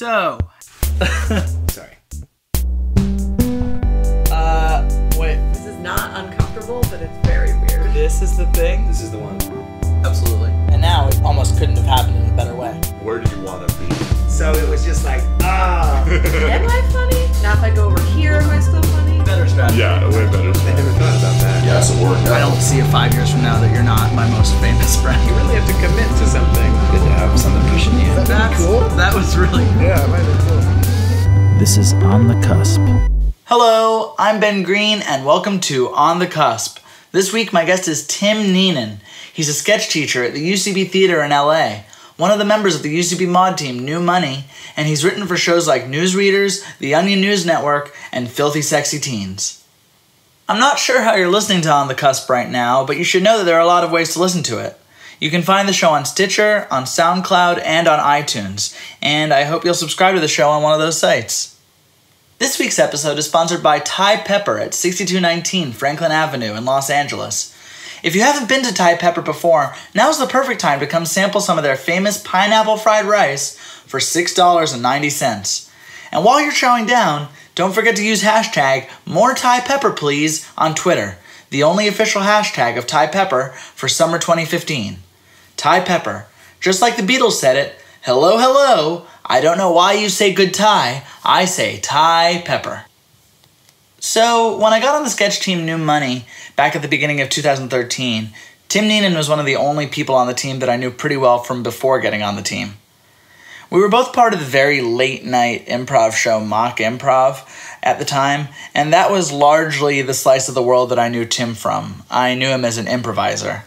So, Sorry. uh, wait, This is not uncomfortable, but it's very weird. this is the thing? This is the one. Absolutely. And now it almost couldn't have happened in a better way. Where do you want to be? So it was just like, ah. Am I funny? Now if I go over here, am I still funny? Better strategy. Yeah, way better. I never thought about that. Yeah, it's a workout. I don't see it five years from now that you're not my most famous friend. You really have to commit to something. Good to have something pushing you. That's cool. That was really Yeah, might be cool. This is On the Cusp. Hello, I'm Ben Greene, and welcome to On the Cusp. This week, my guest is Tim Neenan. He's a sketch teacher at the UCB Theater in LA, one of the members of the UCB Maude team New Money, and he's written for shows like Newsreaders, The Onion News Network, and Filthy Sexy Teens. I'm not sure how you're listening to On the Cusp right now, but you should know that there are a lot of ways to listen to it. You can find the show on Stitcher, on SoundCloud, and on iTunes, and I hope you'll subscribe to the show on one of those sites. This week's episode is sponsored by Thai Pepper at 6219 Franklin Avenue in Los Angeles. If you haven't been to Thai Pepper before, now's the perfect time to come sample some of their famous pineapple fried rice for $6.90. And while you're chowing down, don't forget to use hashtag more Thai Pepper please on Twitter, the only official hashtag of Thai Pepper for summer 2015. Thai Pepper. Just like the Beatles said it, hello, hello. I don't know why you say good Thai. I say Thai Pepper. So, when I got on the sketch team New Money back at the beginning of 2013, Tim Neenan was one of the only people on the team that I knew pretty well from before getting on the team. We were both part of the very late night improv show Mock Improv at the time, and that was largely the slice of the world that I knew Tim from. I knew him as an improviser.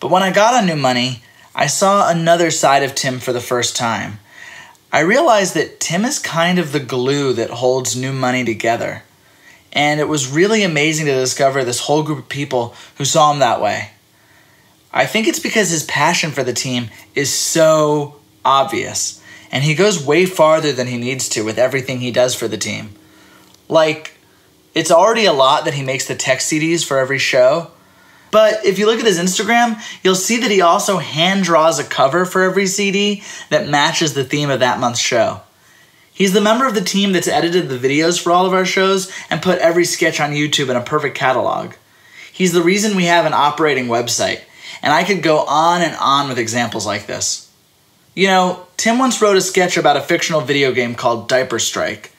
But when I got on New Money, I saw another side of Tim for the first time. I realized that Tim is kind of the glue that holds New Money together. And it was really amazing to discover this whole group of people who saw him that way. I think it's because his passion for the team is so obvious, and he goes way farther than he needs to with everything he does for the team. Like, it's already a lot that he makes the text CDs for every show, but if you look at his Instagram, you'll see that he also hand draws a cover for every CD that matches the theme of that month's show. He's the member of the team that's edited the videos for all of our shows and put every sketch on YouTube in a perfect catalog. He's the reason we have an operating website, and I could go on and on with examples like this. You know, Tim once wrote a sketch about a fictional video game called Diaper Strike.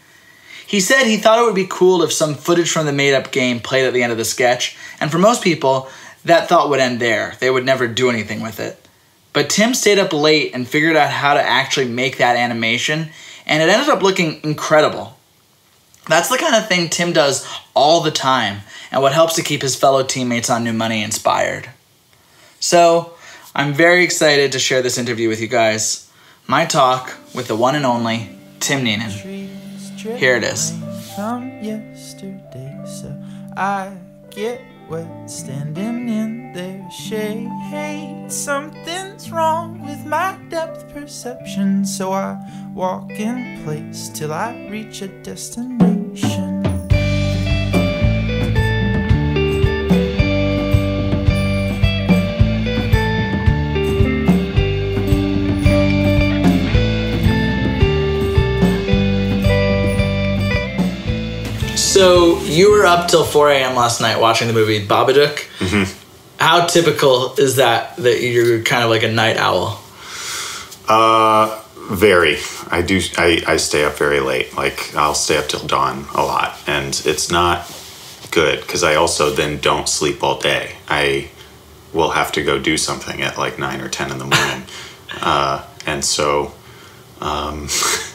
He said he thought it would be cool if some footage from the made up game played at the end of the sketch, and for most people, that thought would end there. They would never do anything with it. But Tim stayed up late and figured out how to actually make that animation, and it ended up looking incredible. That's the kind of thing Tim does all the time, and what helps to keep his fellow teammates on New Money inspired. So, I'm very excited to share this interview with you guys. My talk with the one and only Tim Neenan. Here it is. Wet standing in their shade. Something's wrong with my depth perception, so I walk in place till I reach a destination. So, you were up till 4 a.m. last night watching the movie Babadook. How typical is that that you're kind of like a night owl? Uh, very. I do. I, I stay up very late. Like I'll stay up till dawn a lot, and it's not good because I also then don't sleep all day. I will have to go do something at like nine or ten in the morning, uh, and so um,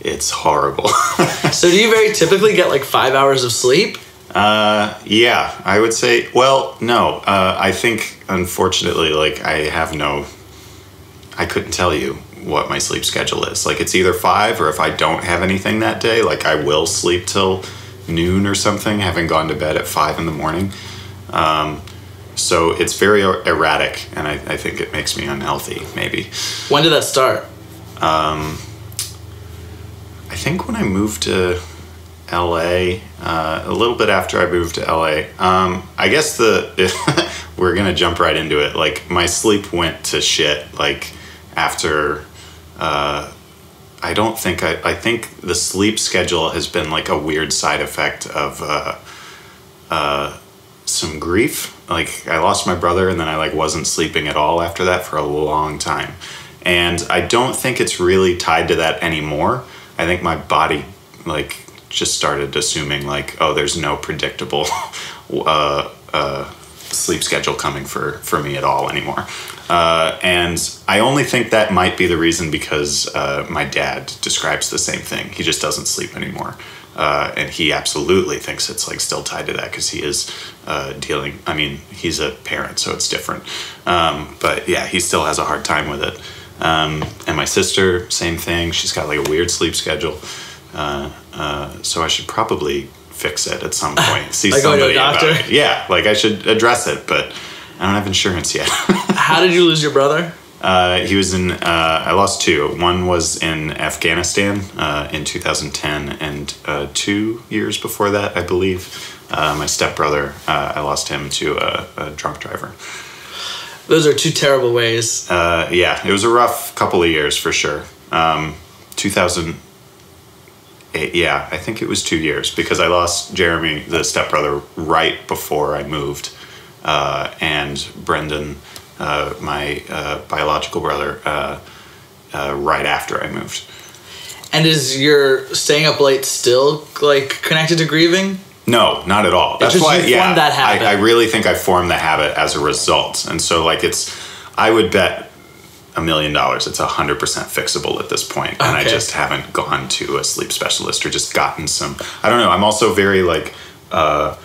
it's horrible. So, do you very typically get like five hours of sleep? Uh, yeah, I would say. Well, no, uh, I think unfortunately, like I have no. I couldn't tell you what my sleep schedule is. Like it's either five, or if I don't have anything that day, like I will sleep till noon or something, having gone to bed at five in the morning. Um, so it's very er- erratic, and I, I think it makes me unhealthy. Maybe. When did that start? I think when I moved to LA, uh, a little bit after I moved to LA, um, I guess the we're gonna jump right into it. Like my sleep went to shit. Like after uh, I don't think I. I think the sleep schedule has been like a weird side effect of uh, uh, some grief. Like I lost my brother, and then I like wasn't sleeping at all after that for a long time. And I don't think it's really tied to that anymore. I think my body like just started assuming like, oh, there's no predictable uh, uh, sleep schedule coming for for me at all anymore. Uh, and I only think that might be the reason because uh, my dad describes the same thing. He just doesn't sleep anymore. Uh, and he absolutely thinks it's like still tied to that because he is uh, dealing. I mean, he's a parent, so it's different. Um, but yeah, he still has a hard time with it. Um, and my sister, same thing. She's got like a weird sleep schedule. Uh, uh, so I should probably fix it at some point. See Like going to a somebody about it. Yeah, like I should address it, but I don't have insurance yet. How did you lose your brother? Uh, he was in. Uh, I lost two. One was in Afghanistan uh, in 2010, and uh, two years before that, I believe, uh, my stepbrother. Uh, I lost him to a, a drunk driver. Those are two terrible ways. Uh, yeah, it was a rough couple of years for sure. Um, 2008. Yeah, I think it was two years because I lost Jeremy, the stepbrother, right before I moved, uh, and Brendan, uh, my uh, biological brother, uh, uh, right after I moved. And is your staying up late still like connected to grieving? No, not at all. That's just why, you yeah, formed that habit. I, I really think I formed the habit as a result, and so like it's, I would bet a million dollars it's a hundred percent fixable at this point, and I just haven't gone to a sleep specialist or just gotten some. I don't know. I'm also very like uh,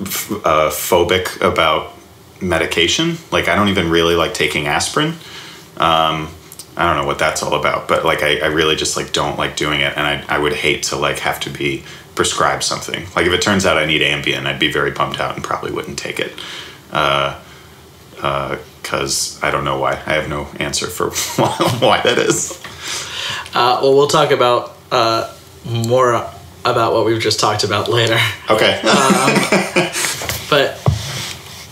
f- uh, phobic about medication. Like I don't even really like taking aspirin. Um, I don't know what that's all about, but like I, I really just like don't like doing it, and I, I would hate to like have to be prescribed something. Like if it turns out I need Ambien, I'd be very bummed out and probably wouldn't take it. Uh, because I don't know why. I have no answer for why that is. Uh, well, we'll talk about uh, more about what we've just talked about later. Okay. But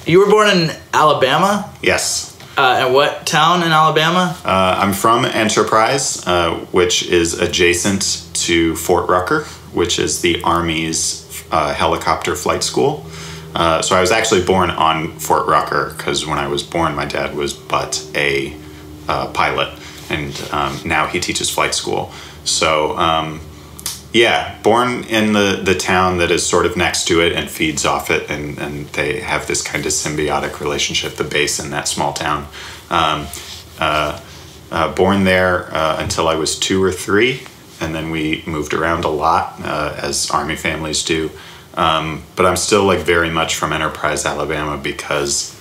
you were born in Alabama. yes. Uh, and what town in Alabama? Uh, I'm from Enterprise, uh, which is adjacent to Fort Rucker, which is the Army's uh, helicopter flight school. Uh, so I was actually born on Fort Rucker because when I was born, my dad was but a uh, pilot, and um, now he teaches flight school. So um, yeah, born in the, the town that is sort of next to it and feeds off it, and, and they have this kind of symbiotic relationship, the base in that small town. Um, uh, uh, born there uh, until I was two or three, and then we moved around a lot, uh, as Army families do. Um, but I'm still like very much from Enterprise, Alabama, because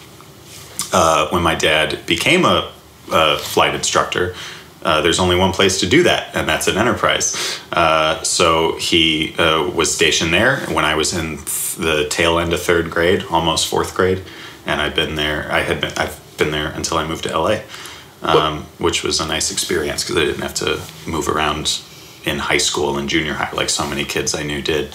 uh, when my dad became a, a flight instructor, uh, there's only one place to do that, and that's an Enterprise. Uh, so he uh, was stationed there when I was in th- the tail end of third grade, almost fourth grade, and I've been there. I had been I've been there until I moved to LA, um, which was a nice experience because I didn't have to move around in high school and junior high like so many kids I knew did.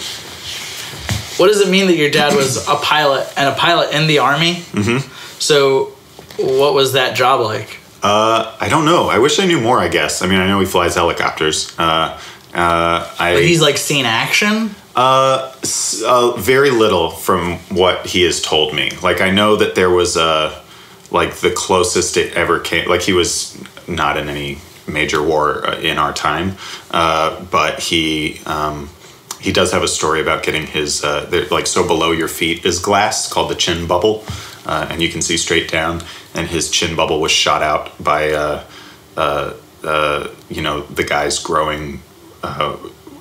What does it mean that your dad was a pilot and a pilot in the army? Mm-hmm. So, what was that job like? Uh, I don't know. I wish I knew more. I guess. I mean, I know he flies helicopters. Uh, uh, I Like he's like seen action. Uh, s- uh, very little from what he has told me. Like I know that there was a like the closest it ever came. Like he was not in any major war uh, in our time, uh, but he um, he does have a story about getting his uh, like so below your feet is glass called the chin bubble, uh, and you can see straight down. And his chin bubble was shot out by uh, uh, you know the guys growing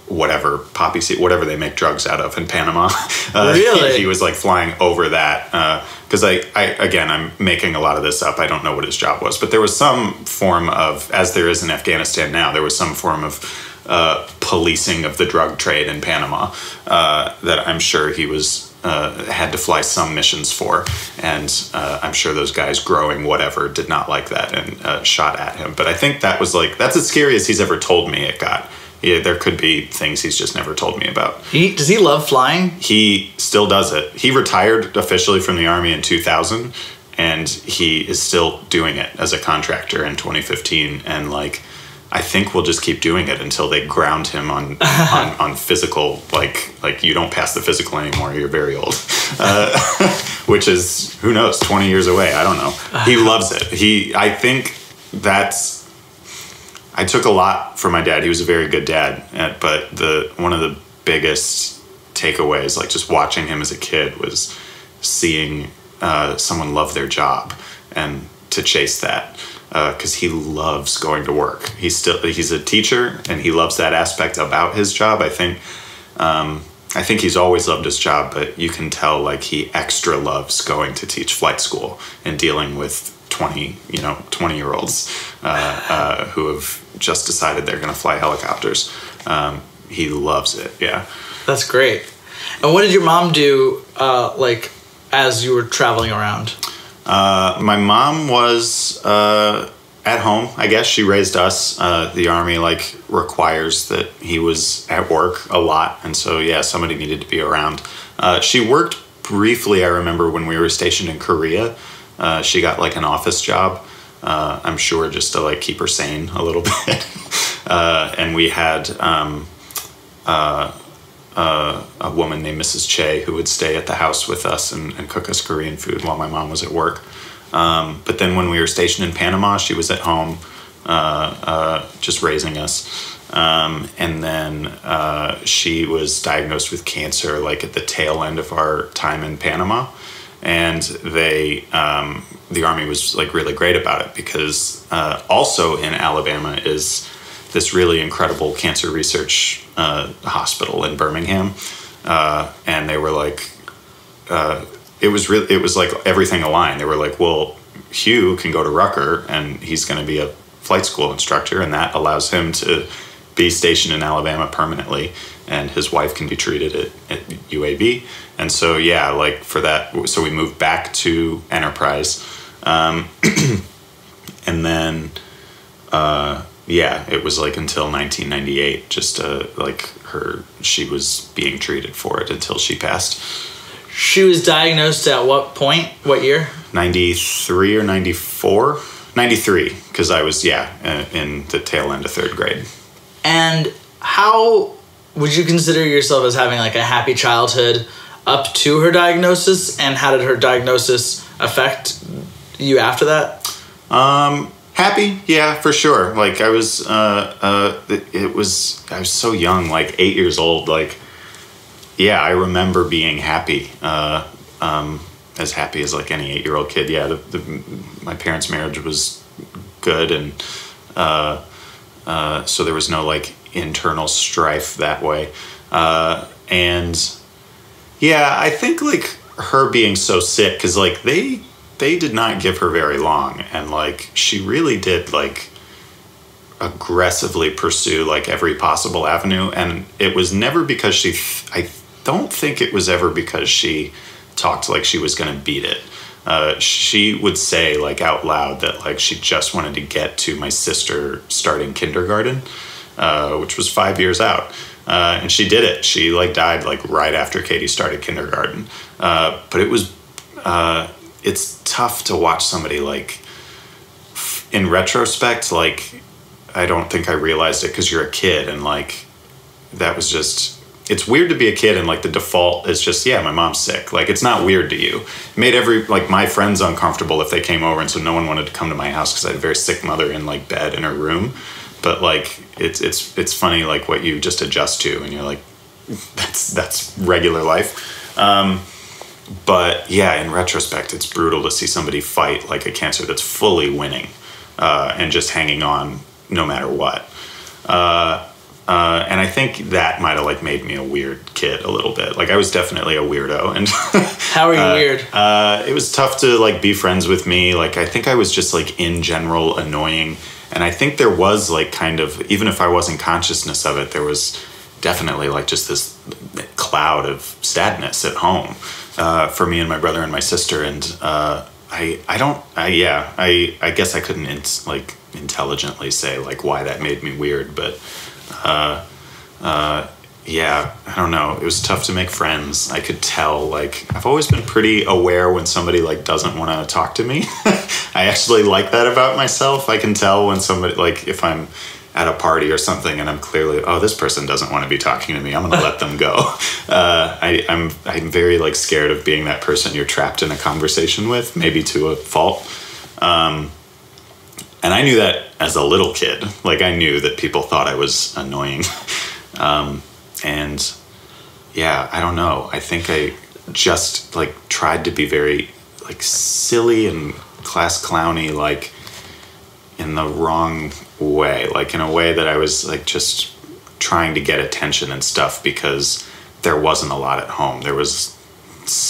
whatever poppy seed, whatever they make drugs out of in Panama. Uh, Really? he, he was like flying over that because I, I again I'm making a lot of this up. I don't know what his job was, but there was some form of, as there is in Afghanistan now, there was some form of uh, policing of the drug trade in Panama uh, that I'm sure he was. Uh, had to fly some missions for, and uh, I'm sure those guys growing whatever did not like that and uh, shot at him. But I think that was like that's as scary as he's ever told me it got. Yeah, there could be things he's just never told me about. He does he love flying? He still does it. He retired officially from the army in 2000 and he is still doing it as a contractor in 2015 and like I think we'll just keep doing it until they ground him on on, on physical like like you don't pass the physical anymore. You're very old, uh, which is who knows, twenty years away. I don't know. He loves it. He I think that's. I took a lot from my dad. He was a very good dad, uh, but the one of the biggest takeaways, like just watching him as a kid, was seeing uh, someone love their job and to chase that because he loves going to work. He's still he's a teacher and he loves that aspect about his job. I think um, I think he's always loved his job, but you can tell like he extra loves going to teach flight school and dealing with twenty you know twenty year olds uh, uh, who have just decided they're going to fly helicopters. Um, he loves it. Yeah. That's great. And what did your mom do, uh, like, as you were traveling around? Uh, my mom was uh, at home. I guess she raised us. Uh, the army like requires that he was at work a lot, and so yeah, somebody needed to be around. Uh, she worked briefly. I remember when we were stationed in Korea. Uh, she got like an office job. Uh, I'm sure just to like keep her sane a little bit. uh, and we had um, uh, uh, a woman named Mrs. Che who would stay at the house with us and, and cook us Korean food while my mom was at work. Um, but then when we were stationed in Panama, she was at home uh, just raising us. Um, and then uh, she was diagnosed with cancer like at the tail end of our time in Panama. And they, um, the army was like really great about it because uh, also in Alabama is this really incredible cancer research uh, hospital in Birmingham, uh, and they were like, uh, it was really, it was like everything aligned. They were like, well, Hugh can go to Rucker, and he's going to be a flight school instructor, and that allows him to be stationed in Alabama permanently, and his wife can be treated at, at UAB. And so, yeah, like for that, so we moved back to Enterprise, um, and then uh, yeah, it was like until 1998, just uh, like her, she was being treated for it until she passed. She was diagnosed at what point? What year? 93 or 94? 93, because I was, yeah, uh, in the tail end of third grade. And how would you consider yourself as having like a happy childhood up to her diagnosis? And how did her diagnosis affect you after that? Um, happy, yeah, for sure. Like I was, uh, uh, it, it was, I was so young, like eight years old. Like, yeah, I remember being happy, uh, um, as happy as like any eight-year-old kid. Yeah, the, the, my parents' marriage was good, and uh, uh, so there was no like internal strife that way. Uh, and yeah, I think like her being so sick because like they they did not give her very long, and like she really did like aggressively pursue like every possible avenue, and it was never because she. I don't think it was ever because she talked like she was going to beat it. Uh, she would say like out loud that like she just wanted to get to my sister starting kindergarten, uh, which was five years out. Uh, and she did it. She like died like right after Katie started kindergarten. Uh, but it was, uh, it's tough to watch somebody like, in retrospect, like, I don't think I realized it because you're a kid and like, that was just, it's weird to be a kid and like the default is just yeah my mom's sick. Like it's not weird to you. It made every like my friends uncomfortable if they came over and so no one wanted to come to my house because i had a very sick mother in like bed in her room. But like it's it's it's funny like what you just adjust to and you're like that's that's regular life. Um, but yeah in retrospect it's brutal to see somebody fight like a cancer that's fully winning uh, and just hanging on no matter what. Uh, uh, and I think that might have like made me a weird kid a little bit. Like I was definitely a weirdo, and How are you weird? uh, it was tough to like be friends with me. Like I think I was just like in general annoying, and I think there was like kind of even if I wasn't consciousness of it, there was definitely like just this cloud of sadness at home uh, for me and my brother and my sister. And uh, I I don't I yeah I I guess I couldn't int- like intelligently say like why that made me weird, but uh, uh, yeah, I don't know. It was tough to make friends. I could tell. Like I've always been pretty aware when somebody like doesn't want to talk to me. I actually like that about myself. I can tell when somebody like if I'm at a party or something, and I'm clearly, oh, this person doesn't want to be talking to me. I'm gonna let them go. Uh, I, I'm I'm very like scared of being that person you're trapped in a conversation with, maybe to a fault. Um, and I knew that as a little kid. Like I knew that people thought I was annoying, um, and yeah, I don't know. I think I just like tried to be very like silly and class clowny, like in the wrong way, like in a way that I was like just trying to get attention and stuff because there wasn't a lot at home. There was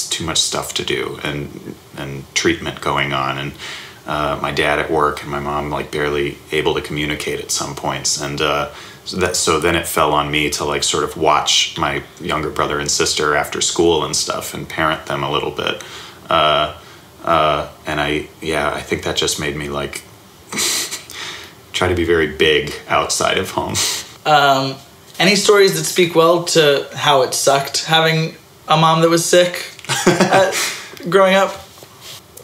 too much stuff to do and and treatment going on and uh, my dad at work and my mom like barely able to communicate at some points. And uh, so that so then it fell on me to like sort of watch my younger brother and sister after school and stuff and parent them a little bit. Uh, uh, and I yeah I think that just made me like try to be very big outside of home. Um, any stories that speak well to how it sucked having a mom that was sick uh, growing up?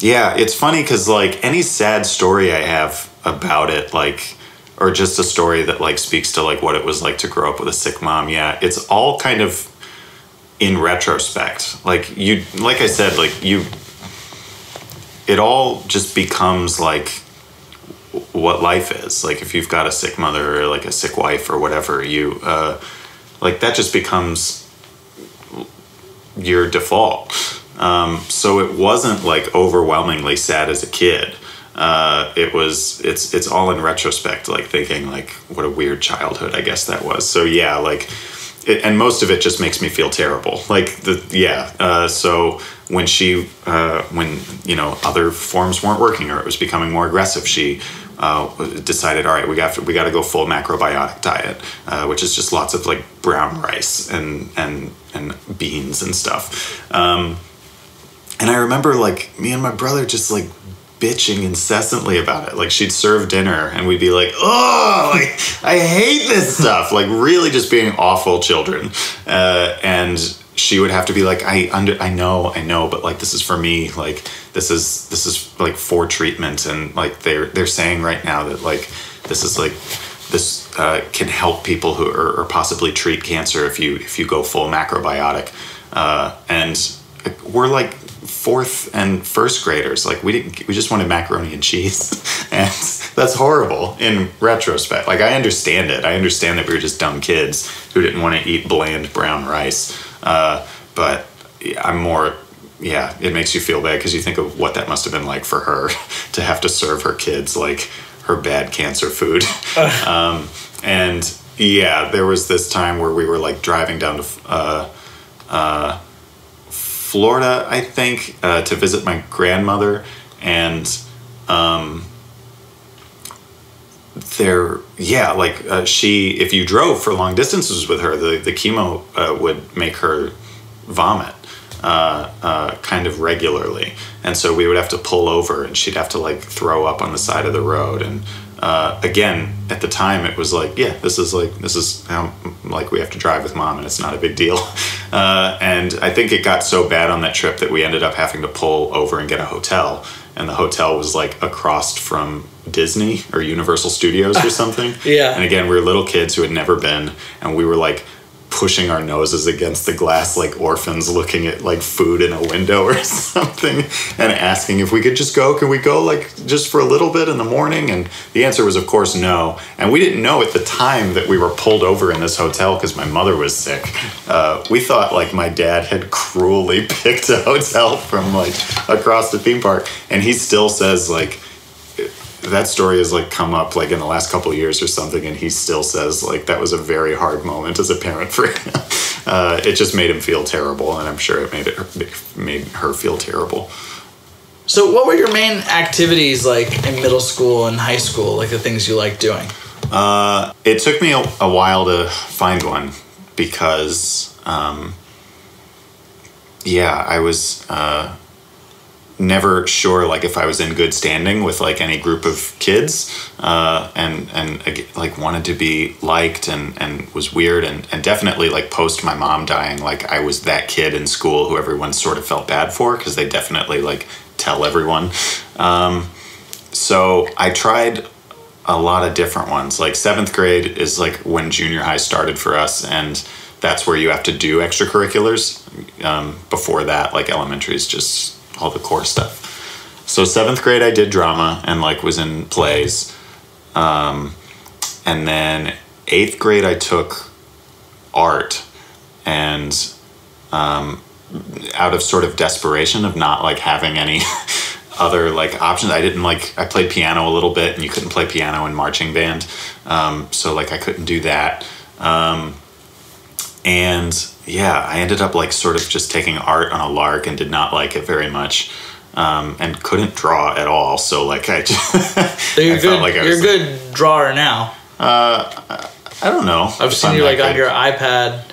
Yeah, it's funny because like any sad story I have about it, like, or just a story that like speaks to like what it was like to grow up with a sick mom. Yeah, it's all kind of in retrospect. Like you, like I said, like you, it all just becomes like what life is. Like if you've got a sick mother or like a sick wife or whatever, you, uh, like that just becomes your default. Um, so it wasn't like overwhelmingly sad as a kid. Uh, it was it's it's all in retrospect, like thinking like what a weird childhood I guess that was. So yeah, like, it, and most of it just makes me feel terrible. Like the yeah. Uh, so when she uh, when you know other forms weren't working or it was becoming more aggressive, she uh, decided, all right, we got to, we got to go full macrobiotic diet, uh, which is just lots of like brown rice and and and beans and stuff. Um, and I remember like me and my brother just like bitching incessantly about it. Like she'd serve dinner and we'd be like, oh, like I hate this stuff. Like really just being awful children. Uh, and she would have to be like, I under, I know, I know, but like this is for me. Like this is this is like for treatment, and like they're they're saying right now that like this is like this uh, can help people who or, or possibly treat cancer if you if you go full macrobiotic. Uh, and we're like fourth and first graders. Like we didn't we just wanted macaroni and cheese, and that's horrible in retrospect. Like I understand it. I understand that we were just dumb kids who didn't want to eat bland brown rice. Uh, but I'm more. Yeah, it makes you feel bad because you think of what that must have been like for her to have to serve her kids like her bad cancer food. um, and yeah, there was this time where we were like driving down to uh, uh, Florida, I think, uh, to visit my grandmother, and um, there, yeah, like uh, she, if you drove for long distances with her, the the chemo uh, would make her vomit. Uh, uh, kind of regularly, and so we would have to pull over, and she'd have to like throw up on the side of the road. And uh, again, at the time, it was like, yeah, this is like this is how like we have to drive with mom, and it's not a big deal. Uh, and I think it got so bad on that trip that we ended up having to pull over and get a hotel, and the hotel was like across from Disney or Universal Studios or something. Yeah. And again, we were little kids who had never been, and we were like pushing our noses against the glass like orphans looking at like food in a window or something and asking if we could just go can we go like just for a little bit in the morning? And the answer was of course no. And we didn't know at the time that we were pulled over in this hotel because my mother was sick. Uh, we thought like my dad had cruelly picked a hotel from like across the theme park. And he still says like that story has like come up like in the last couple of years or something and he still says like that was a very hard moment as a parent for him uh, it just made him feel terrible and i'm sure it made it made her feel terrible So, what were your main activities like in middle school and high school? Like the things you liked doing? uh, it took me a, a while to find one because um, yeah i was uh, never sure like if I was in good standing with like any group of kids uh, and and like wanted to be liked and and was weird and and definitely like post my mom dying like I was that kid in school who everyone sort of felt bad for because they definitely like tell everyone um, so I tried a lot of different ones. Like seventh grade is like when junior high started for us, and that's where you have to do extracurriculars. Um, before that, like elementary is just all the core stuff. So seventh grade, I did drama and like was in plays, um, and then eighth grade, I took art, and um, out of sort of desperation of not like having any other like options. I didn't like I played piano a little bit, and you couldn't play piano in marching band, um, so like I couldn't do that. Um, and yeah, I ended up like sort of just taking art on a lark and did not like it very much. Um, and couldn't draw at all. So like I just So you're I good. like I you're a good drawer now. I don't know. I've seen I'm you like on your iPad,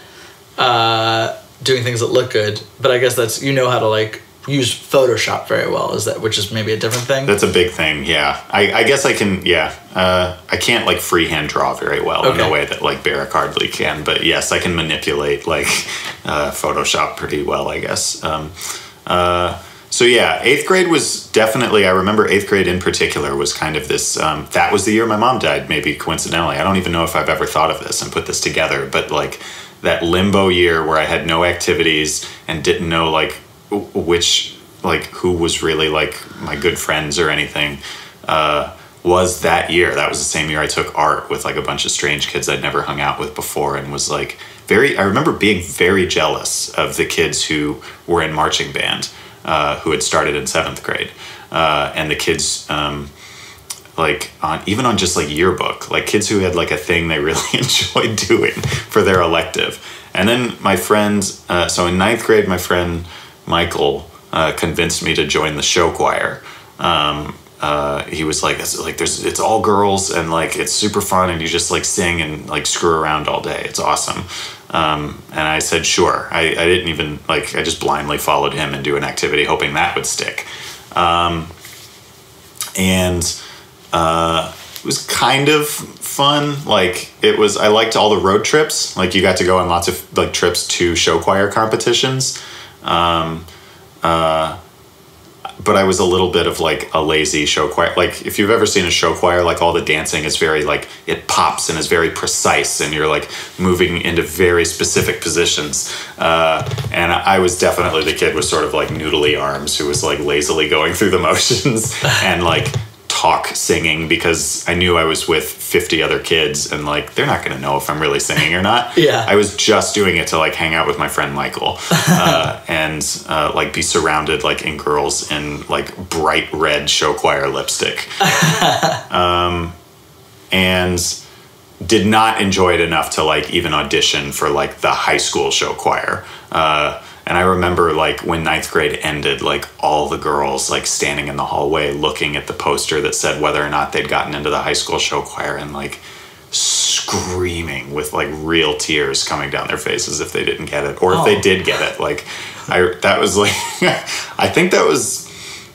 uh, doing things that look good. But I guess that's you know how to like use Photoshop very well. Is that which is maybe a different thing? That's a big thing. Yeah, I, I guess I can. Yeah, uh, I can't like freehand draw very well in the way that like Barrick Hardley can. But yes, I can manipulate like uh, Photoshop pretty well. I guess. Um, uh, so yeah, eighth grade was definitely. I remember eighth grade in particular was kind of this. Um, that was the year my mom died. Maybe coincidentally, I don't even know if I've ever thought of this and put this together. But like that limbo year where I had no activities and didn't know like which like who was really like my good friends or anything. Uh, was that year. That was the same year I took art with like a bunch of strange kids I'd never hung out with before and was like very I remember being very jealous of the kids who were in marching band uh, who had started in seventh grade uh, and the kids um, like on even on just like yearbook like kids who had like a thing they really enjoyed doing for their elective and then my friend uh, so in ninth grade my friend michael uh, convinced me to join the show choir um, uh, he was like it's like there's it's all girls and like it's super fun and you just like sing and like screw around all day it's awesome um, and i said sure I, I didn't even like i just blindly followed him and do an activity hoping that would stick um, and uh, it was kind of fun. Like it was, I liked all the road trips. Like you got to go on lots of like trips to show choir competitions. Um, uh, but I was a little bit of like a lazy show choir. Like if you've ever seen a show choir, like all the dancing is very like it pops and is very precise, and you're like moving into very specific positions. Uh, and I was definitely the kid with sort of like noodly arms who was like lazily going through the motions and like talk singing because I knew I was with 50 other kids and like they're not going to know if I'm really singing or not. Yeah. I was just doing it to like hang out with my friend Michael uh, and uh, like be surrounded like in girls in like bright red show choir lipstick. um, and did not enjoy it enough to like even audition for like the high school show choir. Uh, and I remember like when ninth grade ended, like all the girls like standing in the hallway looking at the poster that said whether or not they'd gotten into the high school show choir and like screaming with like real tears coming down their faces if they didn't get it or if Oh. they did get it. Like I that was like I think that was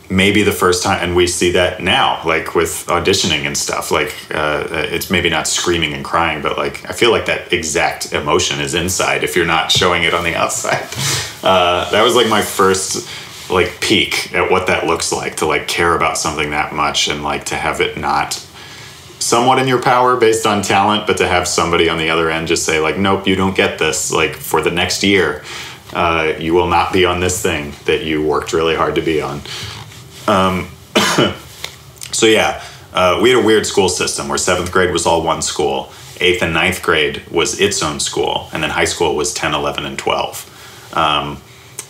maybe the first time and we see that now like with auditioning and stuff like uh, it's maybe not screaming and crying but like i feel like that exact emotion is inside if you're not showing it on the outside. Uh, that was like my first like peek at what that looks like to like care about something that much and like to have it not somewhat in your power based on talent but to have somebody on the other end just say like nope you don't get this like for the next year uh, you will not be on this thing that you worked really hard to be on so yeah, uh, we had a weird school system where seventh grade was all one school, eighth and ninth grade was its own school, and then high school was 10, 11, and 12. Um,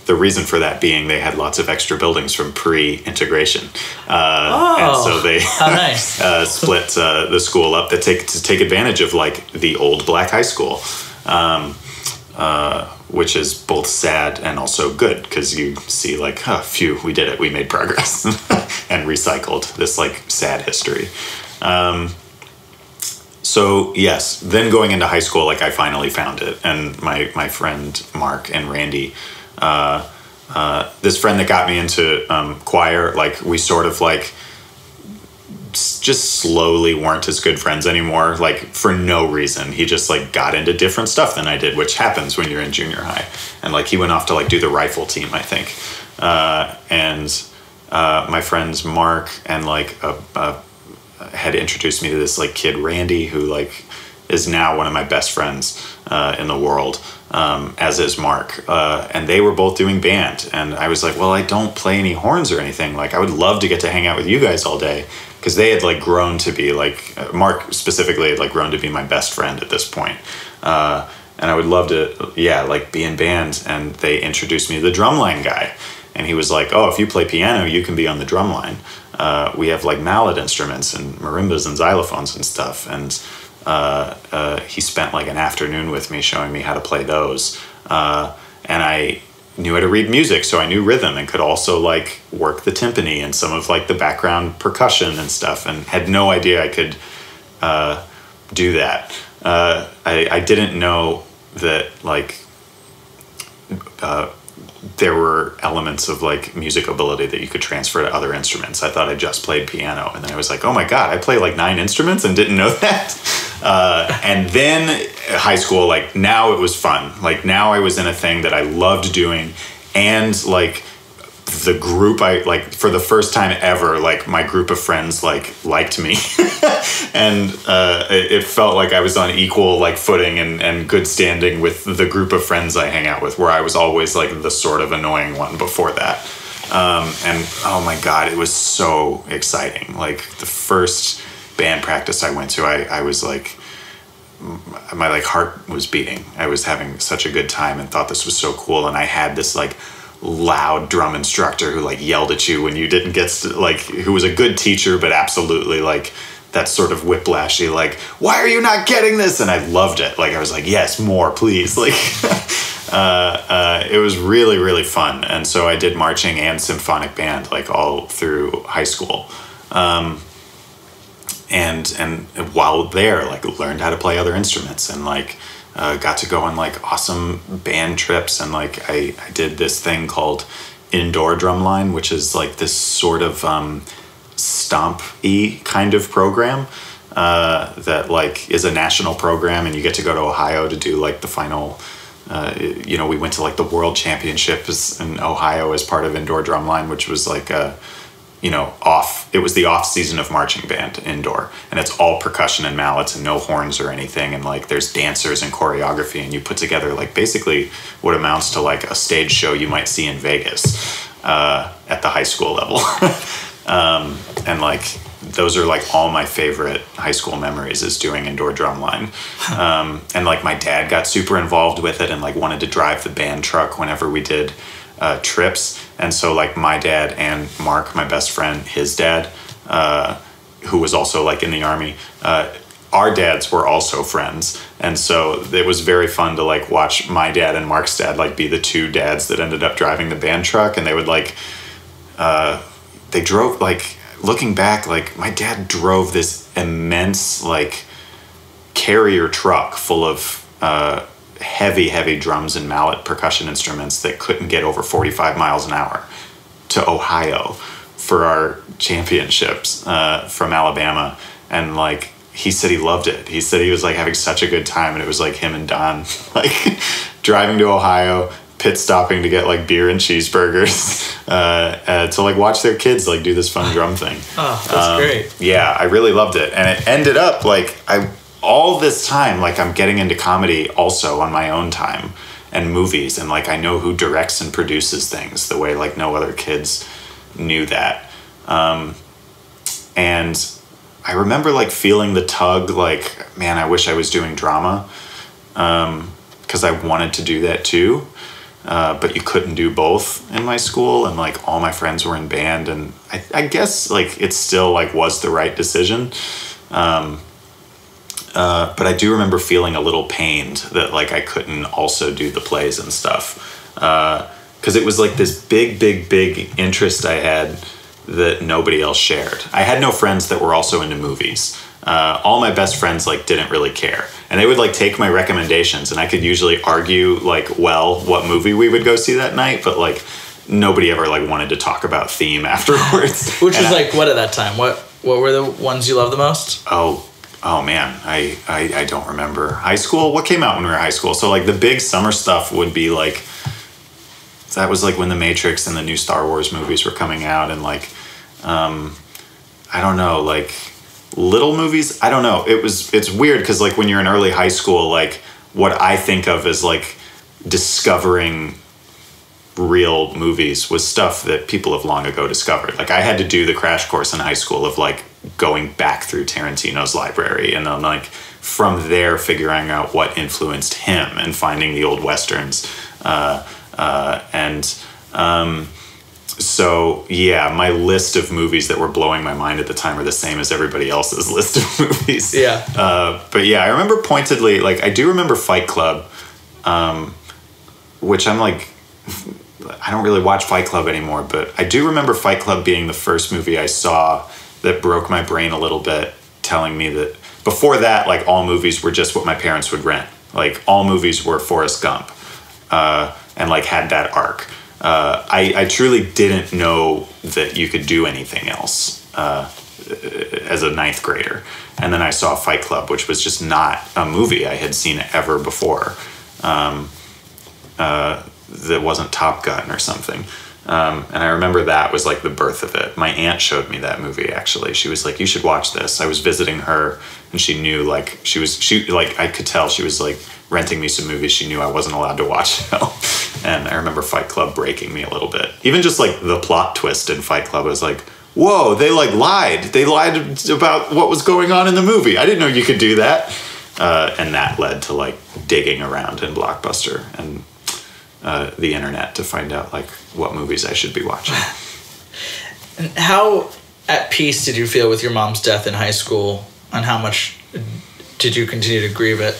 the reason for that being they had lots of extra buildings from pre-integration, uh, and so they How nice. uh, split uh, the school up to take to take advantage of like the old black high school, um, uh, which is both sad and also good because you see like, huh, phew, we did it, we made progress, and recycled this like sad history. Um, so yes, then going into high school, like I finally found it, and my my friend Mark and Randy. Uh, uh, this friend that got me into um, choir, like we sort of like just slowly weren't as good friends anymore like for no reason. He just like got into different stuff than i did which happens when you're in junior high. And like he went off to like do the rifle team i think. Uh, and uh, my friends mark and like a, had introduced me to this like kid Randy who like is now one of my best friends uh, in the world, um, as is Mark. Uh, and they were both doing band, and I was like, well, I don't play any horns or anything. Like I would love to get to hang out with you guys all day because they had like grown to be like Mark specifically had like grown to be my best friend at this point. Uh, and I would love to, yeah, like be in bands. And they introduced me to the drumline guy, and he was like, "Oh, if you play piano, you can be on the drumline. Uh, we have like mallet instruments and marimbas and xylophones and stuff." And uh, uh, he spent like an afternoon with me showing me how to play those. Uh, and I knew how to read music, so I knew rhythm and could also like work the timpani and some of like the background percussion and stuff, and had no idea I could uh, do that. Uh, I, I didn't know that like uh, there were elements of like music ability that you could transfer to other instruments. I thought I just played piano, and then I was like, oh my god, I play like nine instruments and didn't know that. Uh, and then high school, like now it was fun. Like now I was in a thing that I loved doing, and like the group I like for the first time ever, like my group of friends like liked me, and uh, it, felt like I was on equal like footing and and good standing with the group of friends I hang out with. Where I was always like the sort of annoying one before that. Um, and oh my god, it was so exciting! Like the first band practice I went to, I I was like my like heart was beating. I was having such a good time and thought this was so cool. And I had this like loud drum instructor who like yelled at you when you didn't get like who was a good teacher, but absolutely like that sort of whiplashy like why are you not getting this? And i loved it. Like i was like yes more please. Like uh, uh, it was really really fun. And so i did marching and symphonic band like all through high school. Um, and and while there like learned how to play other instruments and like uh, got to go on like awesome band trips and like I, I did this thing called indoor drumline which is like this sort of um, stomp e kind of program uh, that like is a national program and you get to go to ohio to do like the final uh, you know we went to like the world championships in ohio as part of indoor drumline which was like a you know, off. It was the off season of marching band indoor, and it's all percussion and mallets and no horns or anything. And like, there's dancers and choreography, and you put together like basically what amounts to like a stage show you might see in Vegas uh, at the high school level. um, and like, those are like all my favorite high school memories is doing indoor drumline. Um, and like, my dad got super involved with it and like wanted to drive the band truck whenever we did uh, trips. And so, like, my dad and Mark, my best friend, his dad, uh, who was also like in the army, uh, our dads were also friends. And so it was very fun to like watch my dad and Mark's dad like be the two dads that ended up driving the band truck. And they would like, uh, they drove like, looking back, like, my dad drove this immense, like, carrier truck full of uh, heavy, heavy drums and mallet percussion instruments that couldn't get over 45 miles an hour to Ohio for our championships uh, from Alabama. And like, he said he loved it. He said he was like having such a good time, and it was like him and Don, like driving to Ohio, pit stopping to get like beer and cheeseburgers, uh, uh, to like watch their kids like do this fun drum thing. Oh, that's Um, great. Yeah, I really loved it, and it ended up like I all this time like I'm getting into comedy also on my own time and movies, and like I know who directs and produces things the way like no other kids knew that, um, and I remember like feeling the tug like man I wish I was doing drama because I wanted to do that too. Uh, but you couldn't do both in my school and like all my friends were in band and I, I guess like it still like was the right decision um, uh, but I do remember feeling a little pained that like I couldn't also do the plays and stuff because it was like this big big big interest I had that nobody else shared. I had no friends that were also into movies. Uh, all my best friends like didn't really care, and they would like take my recommendations, and I could usually argue like well what movie we would go see that night, but like nobody ever like wanted to talk about theme afterwards. Which And was I- like what at that time? What what were the ones you loved the most? Oh, oh man, I, I I don't remember high school. What came out when we were high school? So like the big summer stuff would be like that was like when the Matrix and the new Star Wars movies were coming out, and like um, I don't know, like little movies. I don't know. It was it's weird because like when you're in early high school, like what I think of as like discovering real movies was stuff that people have long ago discovered. Like I had to do the crash course in high school of like going back through Tarantino's library and then like from there figuring out what influenced him and finding the old westerns. Uh, uh, and um, so yeah, my list of movies that were blowing my mind at the time are the same as everybody else's list of movies. Yeah. Uh, but yeah, I remember pointedly, like I do remember Fight Club, um, which I'm like, I don't really watch Fight Club anymore, but I do remember Fight Club being the first movie I saw that broke my brain a little bit, telling me that before that, like all movies were just what my parents would rent. Like all movies were Forrest Gump, uh, and like had that arc. Uh, I, I truly didn't know that you could do anything else uh, as a ninth grader. And then I saw Fight Club, which was just not a movie I had seen ever before. Um, uh, that wasn't Top Gun or something. Um, and I remember that was like the birth of it. My aunt showed me that movie actually. She was like, "You should watch this." I was visiting her, and she knew like she was she like I could tell she was like renting me some movies she knew I wasn't allowed to watch. And I remember Fight Club breaking me a little bit. Even just like the plot twist in Fight Club I was like, "Whoa!" They like lied. They lied about what was going on in the movie. I didn't know you could do that. Uh, and that led to like digging around in Blockbuster and uh, the internet to find out like what movies I should be watching. How at peace did you feel with your mom's death in high school, and how much did you continue to grieve it?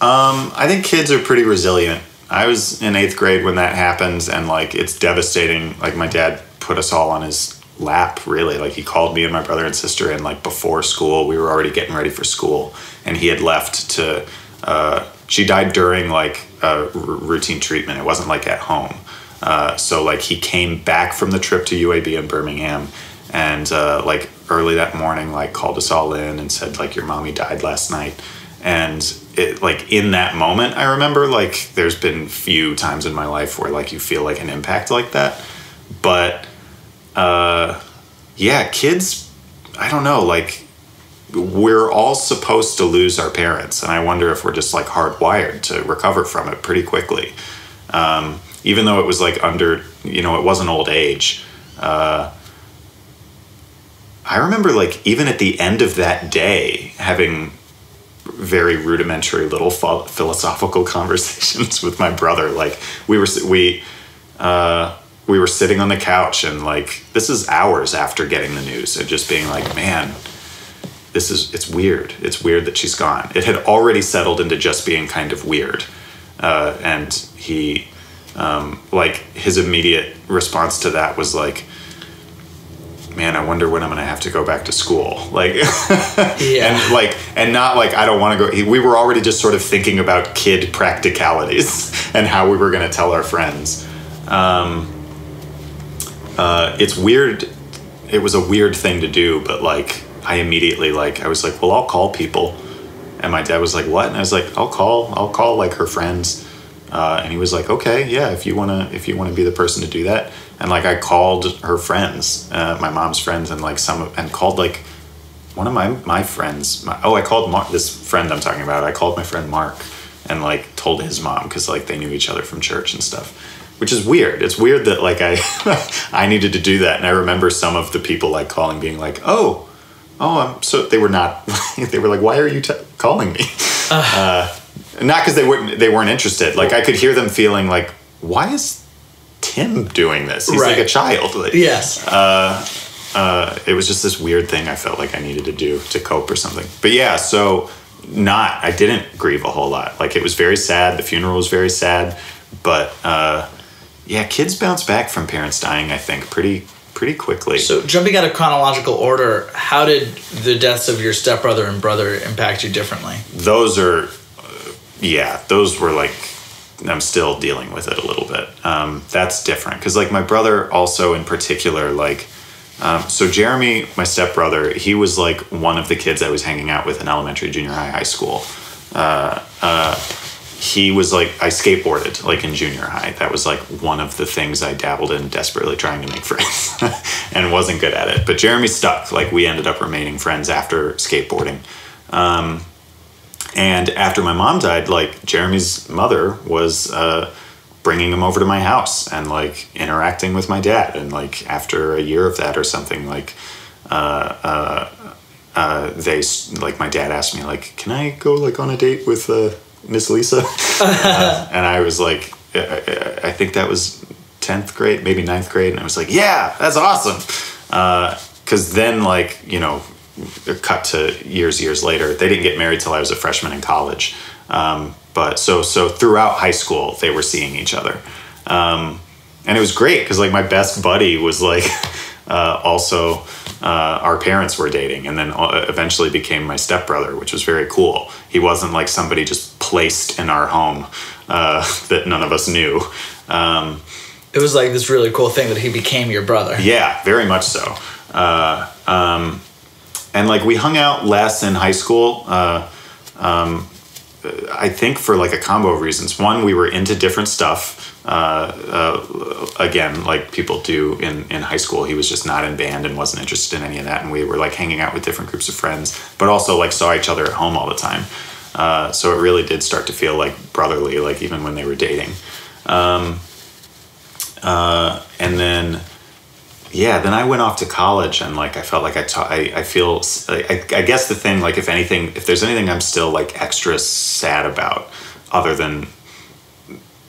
Um, I think kids are pretty resilient. I was in eighth grade when that happens, and like it's devastating. Like my dad put us all on his lap, really. Like he called me and my brother and sister and like before school. We were already getting ready for school, and he had left to. Uh, she died during like a r- routine treatment. It wasn't like at home. Uh, so like he came back from the trip to UAB in Birmingham, and uh, like early that morning, like called us all in and said like your mommy died last night, and it like in that moment, I remember like there's been few times in my life where like you feel like an impact like that, but uh, yeah, kids, I don't know, like we're all supposed to lose our parents, and I wonder if we're just like hardwired to recover from it pretty quickly. Um, even though it was like under, you know, it wasn't old age. Uh, I remember like even at the end of that day having very rudimentary little pho- philosophical conversations with my brother. Like we were we uh, we were sitting on the couch and like this is hours after getting the news and just being like, man, this is it's weird. It's weird that she's gone. It had already settled into just being kind of weird, uh, and he um, like his immediate response to that was like man i wonder when i'm gonna have to go back to school like Yeah. and like and not like i don't want to go he, we were already just sort of thinking about kid practicalities and how we were going to tell our friends um, uh, it's weird it was a weird thing to do but like i immediately like i was like well i'll call people. And my dad was like what? And i was like i'll call i'll call like her friends. Uh, and he was like okay yeah if you want to if you want to be the person to do that. And like i called her friends uh, my mom's friends and like some of and called like one of my my friends my, oh i called mark this friend i'm talking about i called my friend mark and like told his mom because like they knew each other from church and stuff which is weird. It's weird that like i i needed to do that. And i remember some of the people like calling being like oh oh i'm so they were not they were like why are you t- calling me uh, not because they weren't they weren't interested like i could hear them feeling like why is tim doing this he's like a child like, Yes. uh, it was just this weird thing I felt like I needed to do to cope or something. But yeah, so not I didn't grieve a whole lot. Like it was very sad. The funeral was very sad, but uh, yeah, kids bounce back from parents dying. I think pretty pretty quickly. So, jumping out of chronological order, how did the deaths of your stepbrother and brother impact you differently? those are uh, yeah those were like i'm still dealing with it a little bit um, that's different because like my brother also in particular like um, so jeremy my stepbrother he was like one of the kids i was hanging out with in elementary junior high high school uh, uh, he was like I skateboarded like in junior high. That was like one of the things I dabbled in, desperately trying to make friends, and wasn't good at it. But Jeremy stuck. Like we ended up remaining friends after skateboarding. Um, and after my mom died, like Jeremy's mother was uh, bringing him over to my house and like interacting with my dad. And like after a year of that or something, like uh, uh, uh, they like my dad asked me like, "Can I go like on a date with uh, Miss Lisa?" Uh, and I was like, I, I- think that was tenth grade, maybe ninth grade, and I was like, "Yeah, that's awesome." Because then, like you know, cut to years years later, they didn't get married till I was a freshman in college. Um, but so so throughout high school, they were seeing each other. Um, and it was great because like my best buddy was like uh, also uh, our parents were dating and then uh, eventually became my stepbrother which was very cool he wasn't like somebody just placed in our home uh, that none of us knew um, It was like this really cool thing that he became your brother. yeah very much so uh, um, and like we hung out less in high school uh, um, I think for like a combo of reasons. One, we were into different stuff. Uh, uh, again, like people do in, in high school, he was just not in band and wasn't interested in any of that. And we were like hanging out with different groups of friends, but also like saw each other at home all the time. Uh, so it really did start to feel like brotherly, like even when they were dating. Um, uh, and then, yeah, then I went off to college and like I felt like I taught. I, I feel. I, I guess the thing, like, if anything, if there's anything I'm still like extra sad about, other than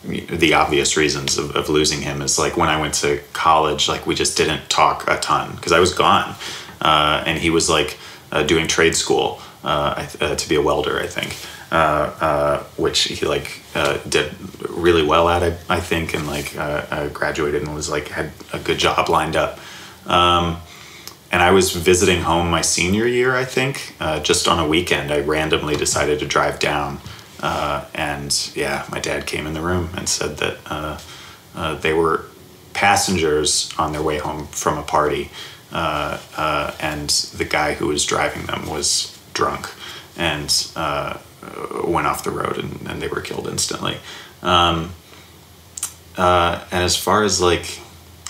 the obvious reasons of, of losing him, is like when I went to college, like we just didn't talk a ton because I was gone, uh, and he was like uh, doing trade school uh, uh, to be a welder, I think. Uh, uh, which he like uh, did really well at, I, I think, and like graduated and was like had a good job lined up. Um, and I was visiting home my senior year, I think, just on a weekend. I randomly decided to drive down, and yeah, my dad came in the room and said that they were passengers on their way home from a party, uh, uh, and the guy who was driving them was drunk and uh, went off the road, and, and they were killed instantly. Um, uh, and as far as like,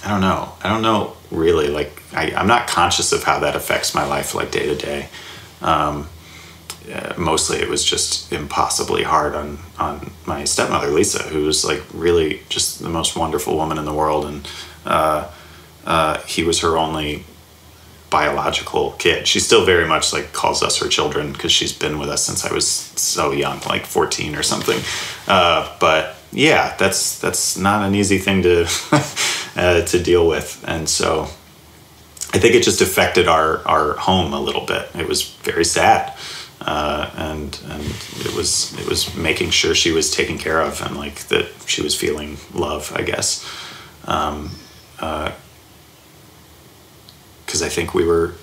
I don't know, I don't know really. Like, I, I'm not conscious of how that affects my life, like day to day. Um, uh, mostly it was just impossibly hard on on my stepmother Lisa, who was like really just the most wonderful woman in the world, and uh, uh, he was her only biological kid. She still very much like calls us her children because she's been with us since I was so young, like 14 or something. Uh, but yeah, that's that's not an easy thing to uh, to deal with, and so I think it just affected our our home a little bit. It was very sad, uh, and and it was it was making sure she was taken care of and like that she was feeling love. I guess. Um, uh, because I think we were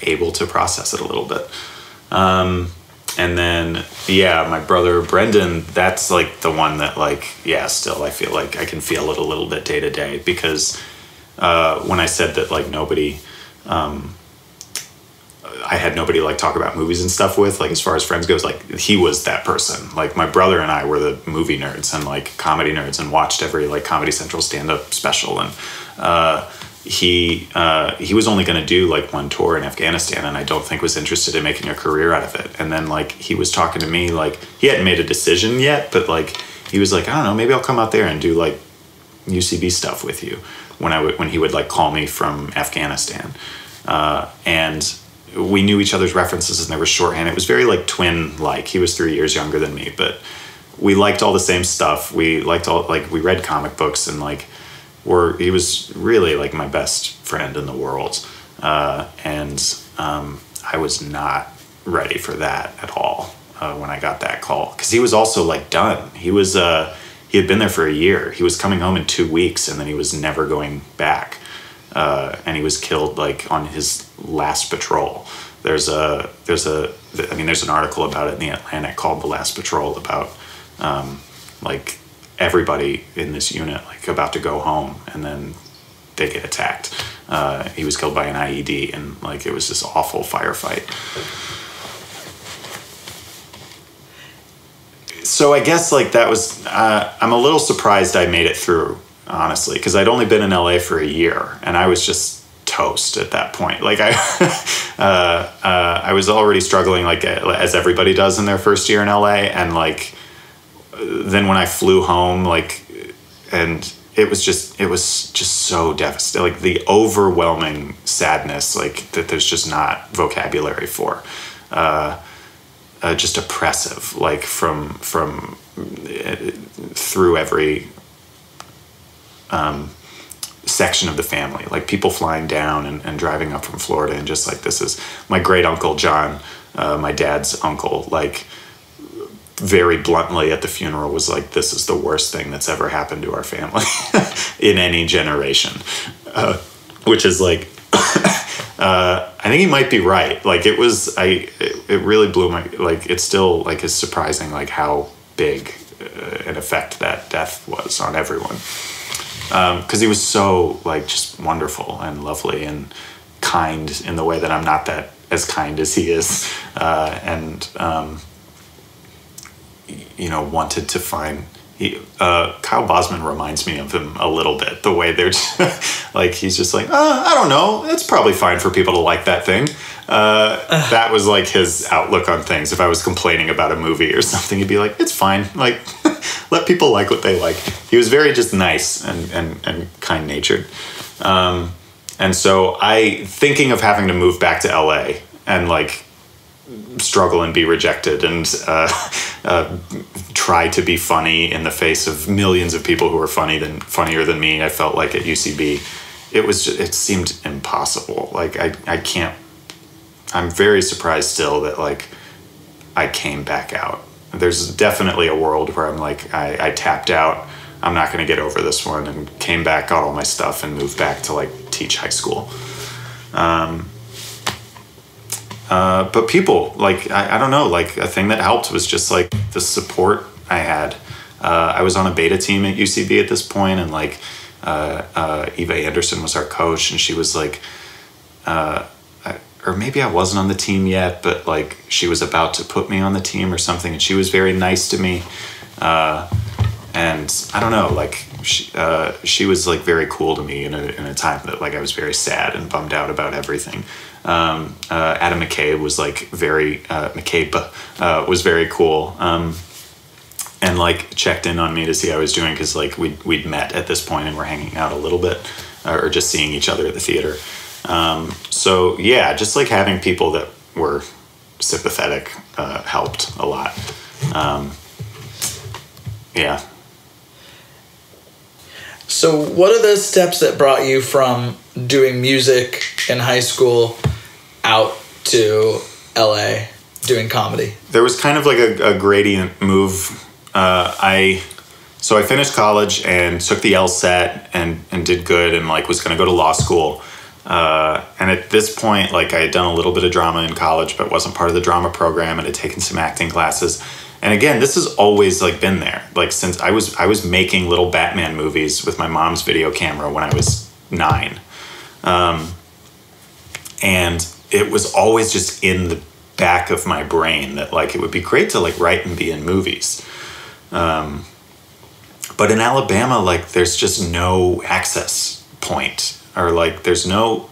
able to process it a little bit. Um, and then, yeah, my brother Brendan, that's like the one that, like, yeah, still I feel like I can feel it a little bit day to day because uh, when I said that, like, nobody, um, I had nobody like talk about movies and stuff with, like, as far as friends goes, like, he was that person. Like, my brother and I were the movie nerds and like comedy nerds and watched every like Comedy Central stand up special and, uh, he uh, he was only going to do like one tour in Afghanistan, and I don't think was interested in making a career out of it. And then like he was talking to me, like he hadn't made a decision yet, but like he was like, I don't know, maybe I'll come out there and do like UCB stuff with you when I when he would like call me from Afghanistan, uh, and we knew each other's references and they were shorthand. It was very like twin like. He was three years younger than me, but we liked all the same stuff. We liked all like we read comic books and like were he was really like my best friend in the world, uh, and um, I was not ready for that at all uh, when I got that call because he was also like done. He was uh, he had been there for a year. He was coming home in two weeks, and then he was never going back. Uh, and he was killed like on his last patrol. There's a there's a I mean there's an article about it in the Atlantic called "The Last Patrol" about um, like everybody in this unit like about to go home and then they get attacked. Uh, he was killed by an IED and like it was this awful firefight. so I guess like that was uh, I'm a little surprised I made it through honestly because I'd only been in LA for a year and I was just toast at that point. Like I uh, uh, I was already struggling like as everybody does in their first year in LA and like then when I flew home like and it was just it was just so devastating like the overwhelming sadness like that there's just not vocabulary for. Uh, uh, just oppressive like from from uh, through every um, section of the family. Like people flying down and, and driving up from florida and just like this is my great uncle john uh, my dad's uncle like very bluntly at the funeral was like this is the worst thing that's ever happened to our family in any generation. Uh, which is like uh, i think he might be right. Like it was i it, it really blew my like it still like is surprising like how big uh, an effect that death was on everyone. Because um, he was so like just wonderful and lovely and kind in the way that i'm not that as kind as he is. Uh, and um, you know wanted to find he, uh, Kyle Bosman reminds me of him a little bit. The way they're just, like he's just like, uh, I don't know, it's probably fine for people to like that thing. Uh, that was like his outlook on things. If I was complaining about a movie or something, he'd be like, it's fine. Like, let people like what they like. He was very just nice and and, and kind natured. Um, and so I thinking of having to move back to LA and like struggle and be rejected and uh, uh, try to be funny in the face of millions of people who are funny than funnier than me. I felt like at UCB, it was just, it seemed impossible. Like I I can't. I'm very surprised still that like I came back out. There's definitely a world where I'm like I, I tapped out. I'm not going to get over this one, and came back, got all my stuff, and moved back to like teach high school. Um, uh, but people like I, I, don't know like a thing that helped was just like the support i had. Uh, i was on a beta team at ucb at this point and like uh, uh eva anderson was our coach and she was like uh, or maybe i wasn't on the team yet but like she was about to put me on the team or something and she was very nice to me. Uh, and i don't know like she, she was like very cool to me in a, in a time that like i was very sad and bummed out about everything um, uh, Adam McCabe was like very uh, McCabe uh, was very cool. Um, and like checked in on me to see how I was doing because like we'd, we'd met at this point and we're hanging out a little bit or just seeing each other at the theater. Um, so yeah, just like having people that were sympathetic uh, helped a lot. Um, yeah. So, what are the steps that brought you from doing music in high school out to LA doing comedy? There was kind of like a, a gradient move. Uh, I so I finished college and took the LSAT and and did good and like was going to go to law school. Uh, and at this point, like I had done a little bit of drama in college, but wasn't part of the drama program and had taken some acting classes. And again, this has always like been there. Like since I was I was making little Batman movies with my mom's video camera when I was nine, um, and it was always just in the back of my brain that like it would be great to like write and be in movies. Um, but in Alabama, like there's just no access point or like there's no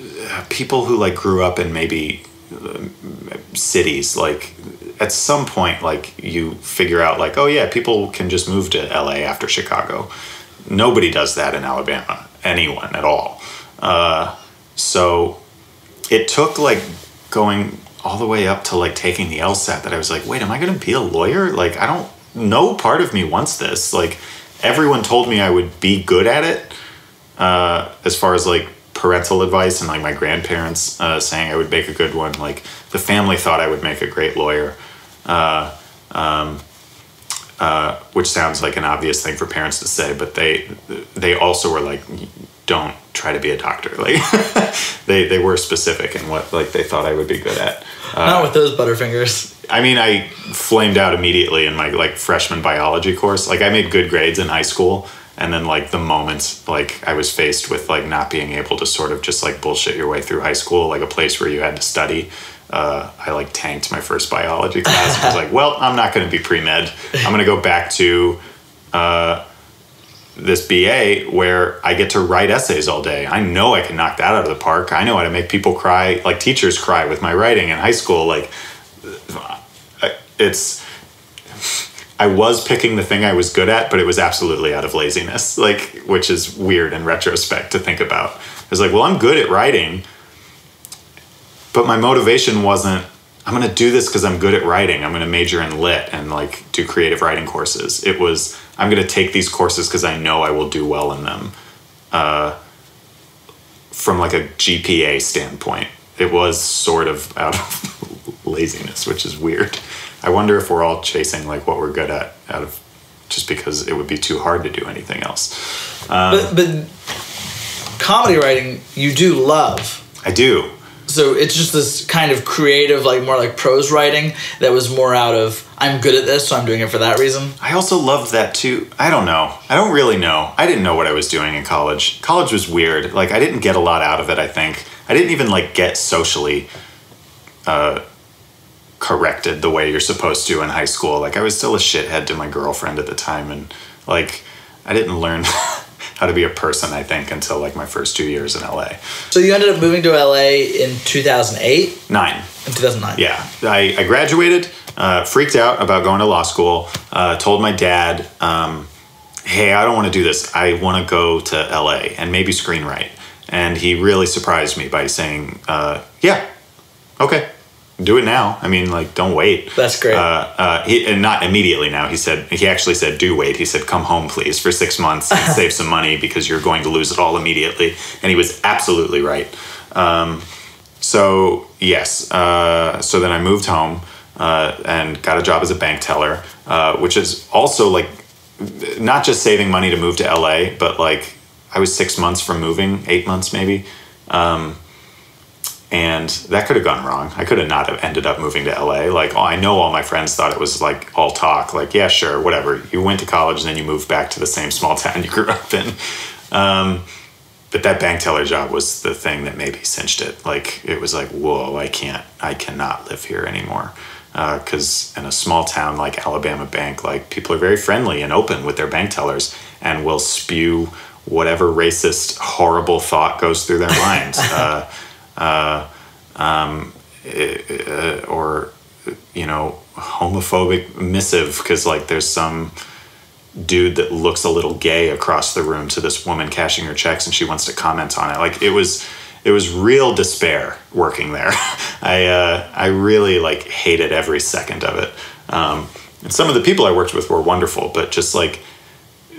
uh, people who like grew up in maybe uh, cities like at some point like you figure out like oh yeah people can just move to la after chicago nobody does that in alabama anyone at all uh, so it took like going all the way up to like taking the LSAT that I was like, wait, am I going to be a lawyer? Like, I don't, no part of me wants this. Like, everyone told me I would be good at it uh, as far as like parental advice and like my grandparents uh, saying I would make a good one. Like, the family thought I would make a great lawyer. Uh, um, uh, which sounds like an obvious thing for parents to say, but they they also were like, don't try to be a doctor. Like they they were specific in what like they thought I would be good at. Uh, Not with those butterfingers. I mean, I flamed out immediately in my like freshman biology course. Like I made good grades in high school, and then like the moment like I was faced with like not being able to sort of just like bullshit your way through high school, like a place where you had to study. uh, I like tanked my first biology class. I was like, well, I'm not going to be pre med. I'm going to go back to uh, this BA where I get to write essays all day. I know I can knock that out of the park. I know how to make people cry, like teachers cry with my writing in high school. Like, uh, it's. I was picking the thing I was good at, but it was absolutely out of laziness, like which is weird in retrospect to think about. I was like, well, I'm good at writing, but my motivation wasn't I'm going to do this because I'm good at writing. I'm going to major in lit and like do creative writing courses. It was I'm going to take these courses because I know I will do well in them. Uh, from like a GPA standpoint, it was sort of out of laziness, which is weird. I wonder if we're all chasing like what we're good at out of just because it would be too hard to do anything else. but but comedy writing you do love. I do. So it's just this kind of creative, like more like prose writing that was more out of I'm good at this, so I'm doing it for that reason. I also loved that too. I don't know. I don't really know. I didn't know what I was doing in college. College was weird. Like I didn't get a lot out of it, I think. I didn't even like get socially uh corrected the way you're supposed to in high school. Like I was still a shithead to my girlfriend at the time and like I didn't learn how to be a person, I think, until like my first 2 years in LA. So you ended up moving to LA in 2008, 9. in 2009. Yeah, I, I graduated, uh, freaked out about going to law school, uh, told my dad, um, hey, I don't want to do this. I want to go to LA and maybe screenwrite. And he really surprised me by saying, uh, yeah, okay, do it now. I mean, like, don't wait. That's great. Uh, uh, he, and not immediately now. He said, he actually said, do wait. He said, come home, please, for six months and save some money because you're going to lose it all immediately. And he was absolutely right. Um, so yes, uh, so then I moved home uh, and got a job as a bank teller, uh, which is also like not just saving money to move to LA, but like I was six months from moving, eight months maybe, um, and that could have gone wrong. I could have not have ended up moving to LA. Like oh, I know all my friends thought it was like all talk, like yeah, sure, whatever. You went to college and then you moved back to the same small town you grew up in. Um, but that bank teller job was the thing that maybe cinched it. Like it was like, whoa, I can't, I cannot live here anymore. Because in a small town like Alabama Bank, like people are very friendly and open with their bank tellers and will spew whatever racist, horrible thought goes through their minds, uh, uh, um, eh, or you know, homophobic missive because like there's some dude that looks a little gay across the room to this woman cashing her checks and she wants to comment on it. Like it was it was real despair working there. I uh, i really like hated every second of it. Um, and some of the people i worked with were wonderful but just like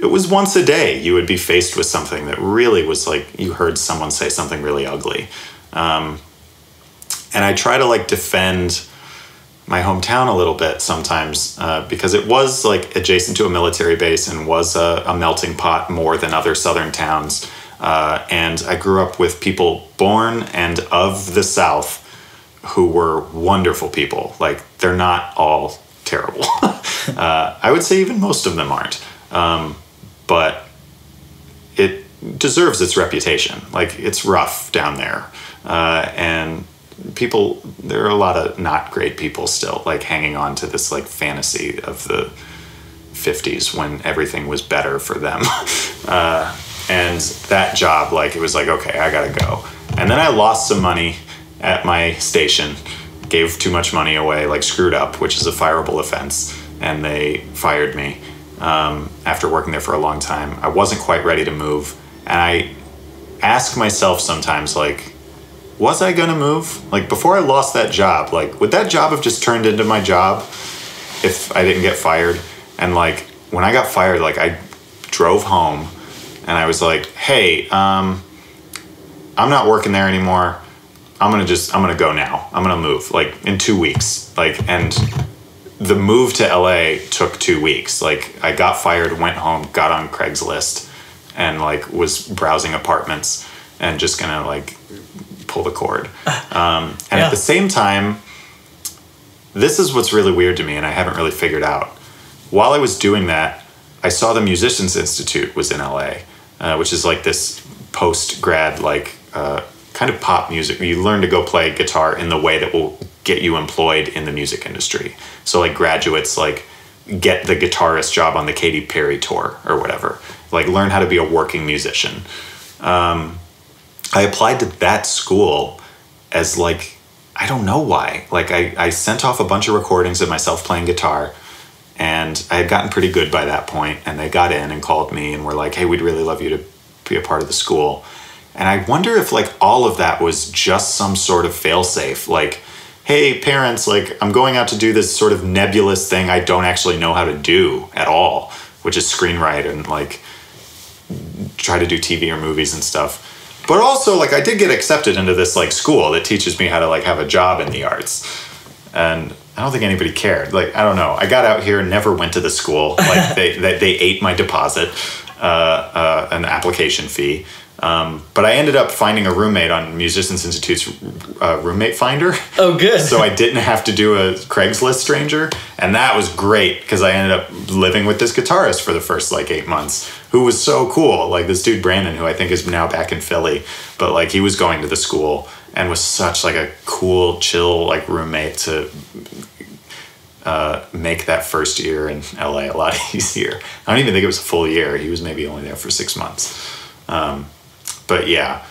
it was once a day you would be faced with something that really was like you heard someone say something really ugly um, and i try to like defend my hometown a little bit sometimes uh, because it was like adjacent to a military base and was a, a melting pot more than other southern towns. Uh, and I grew up with people born and of the South who were wonderful people. Like they're not all terrible. uh, I would say even most of them aren't. Um, but it deserves its reputation. Like it's rough down there. Uh, and people there are a lot of not great people still like hanging on to this like fantasy of the 50s when everything was better for them. Uh, and that job like it was like okay i gotta go. And then i lost some money at my station gave too much money away like screwed up which is a fireable offense and they fired me um, after working there for a long time. I wasn't quite ready to move and i ask myself sometimes like was I gonna move? Like before I lost that job, like would that job have just turned into my job if I didn't get fired? And like when I got fired, like I drove home and I was like, hey, um, I'm not working there anymore. I'm gonna just I'm gonna go now. I'm gonna move like in two weeks. Like and the move to LA took two weeks. Like I got fired, went home, got on Craigslist, and like was browsing apartments and just gonna like pull the cord. Um, and Yeah. at the same time, this is what's really weird to me, and I haven't really figured out. While I was doing that, I saw the Musicians Institute was in LA, uh, which is like this post grad like uh, kind of pop music. You learn to go play guitar in the way that will get you employed in the music industry. So like graduates like get the guitarist job on the Katy Perry tour or whatever. Like learn how to be a working musician. Um, I applied to that school as like I don't know why. Like I, I sent off a bunch of recordings of myself playing guitar and I had gotten pretty good by that point and they got in and called me and were like, Hey, we'd really love you to be a part of the school. And I wonder if like all of that was just some sort of failsafe. Like, hey, parents, like I'm going out to do this sort of nebulous thing I don't actually know how to do at all, which is screenwrite and like try to do TV or movies and stuff. But also like I did get accepted into this like school that teaches me how to like have a job in the arts. And I don't think anybody cared. Like I don't know. I got out here and never went to the school. Like they they, they ate my deposit, uh, uh, an application fee. Um, but I ended up finding a roommate on Musicians Institute's uh, roommate finder. Oh, good. so I didn't have to do a Craigslist stranger, and that was great because I ended up living with this guitarist for the first like eight months, who was so cool. Like this dude Brandon, who I think is now back in Philly, but like he was going to the school and was such like a cool, chill like roommate to uh, make that first year in LA a lot easier. I don't even think it was a full year. He was maybe only there for six months. Um, but yeah,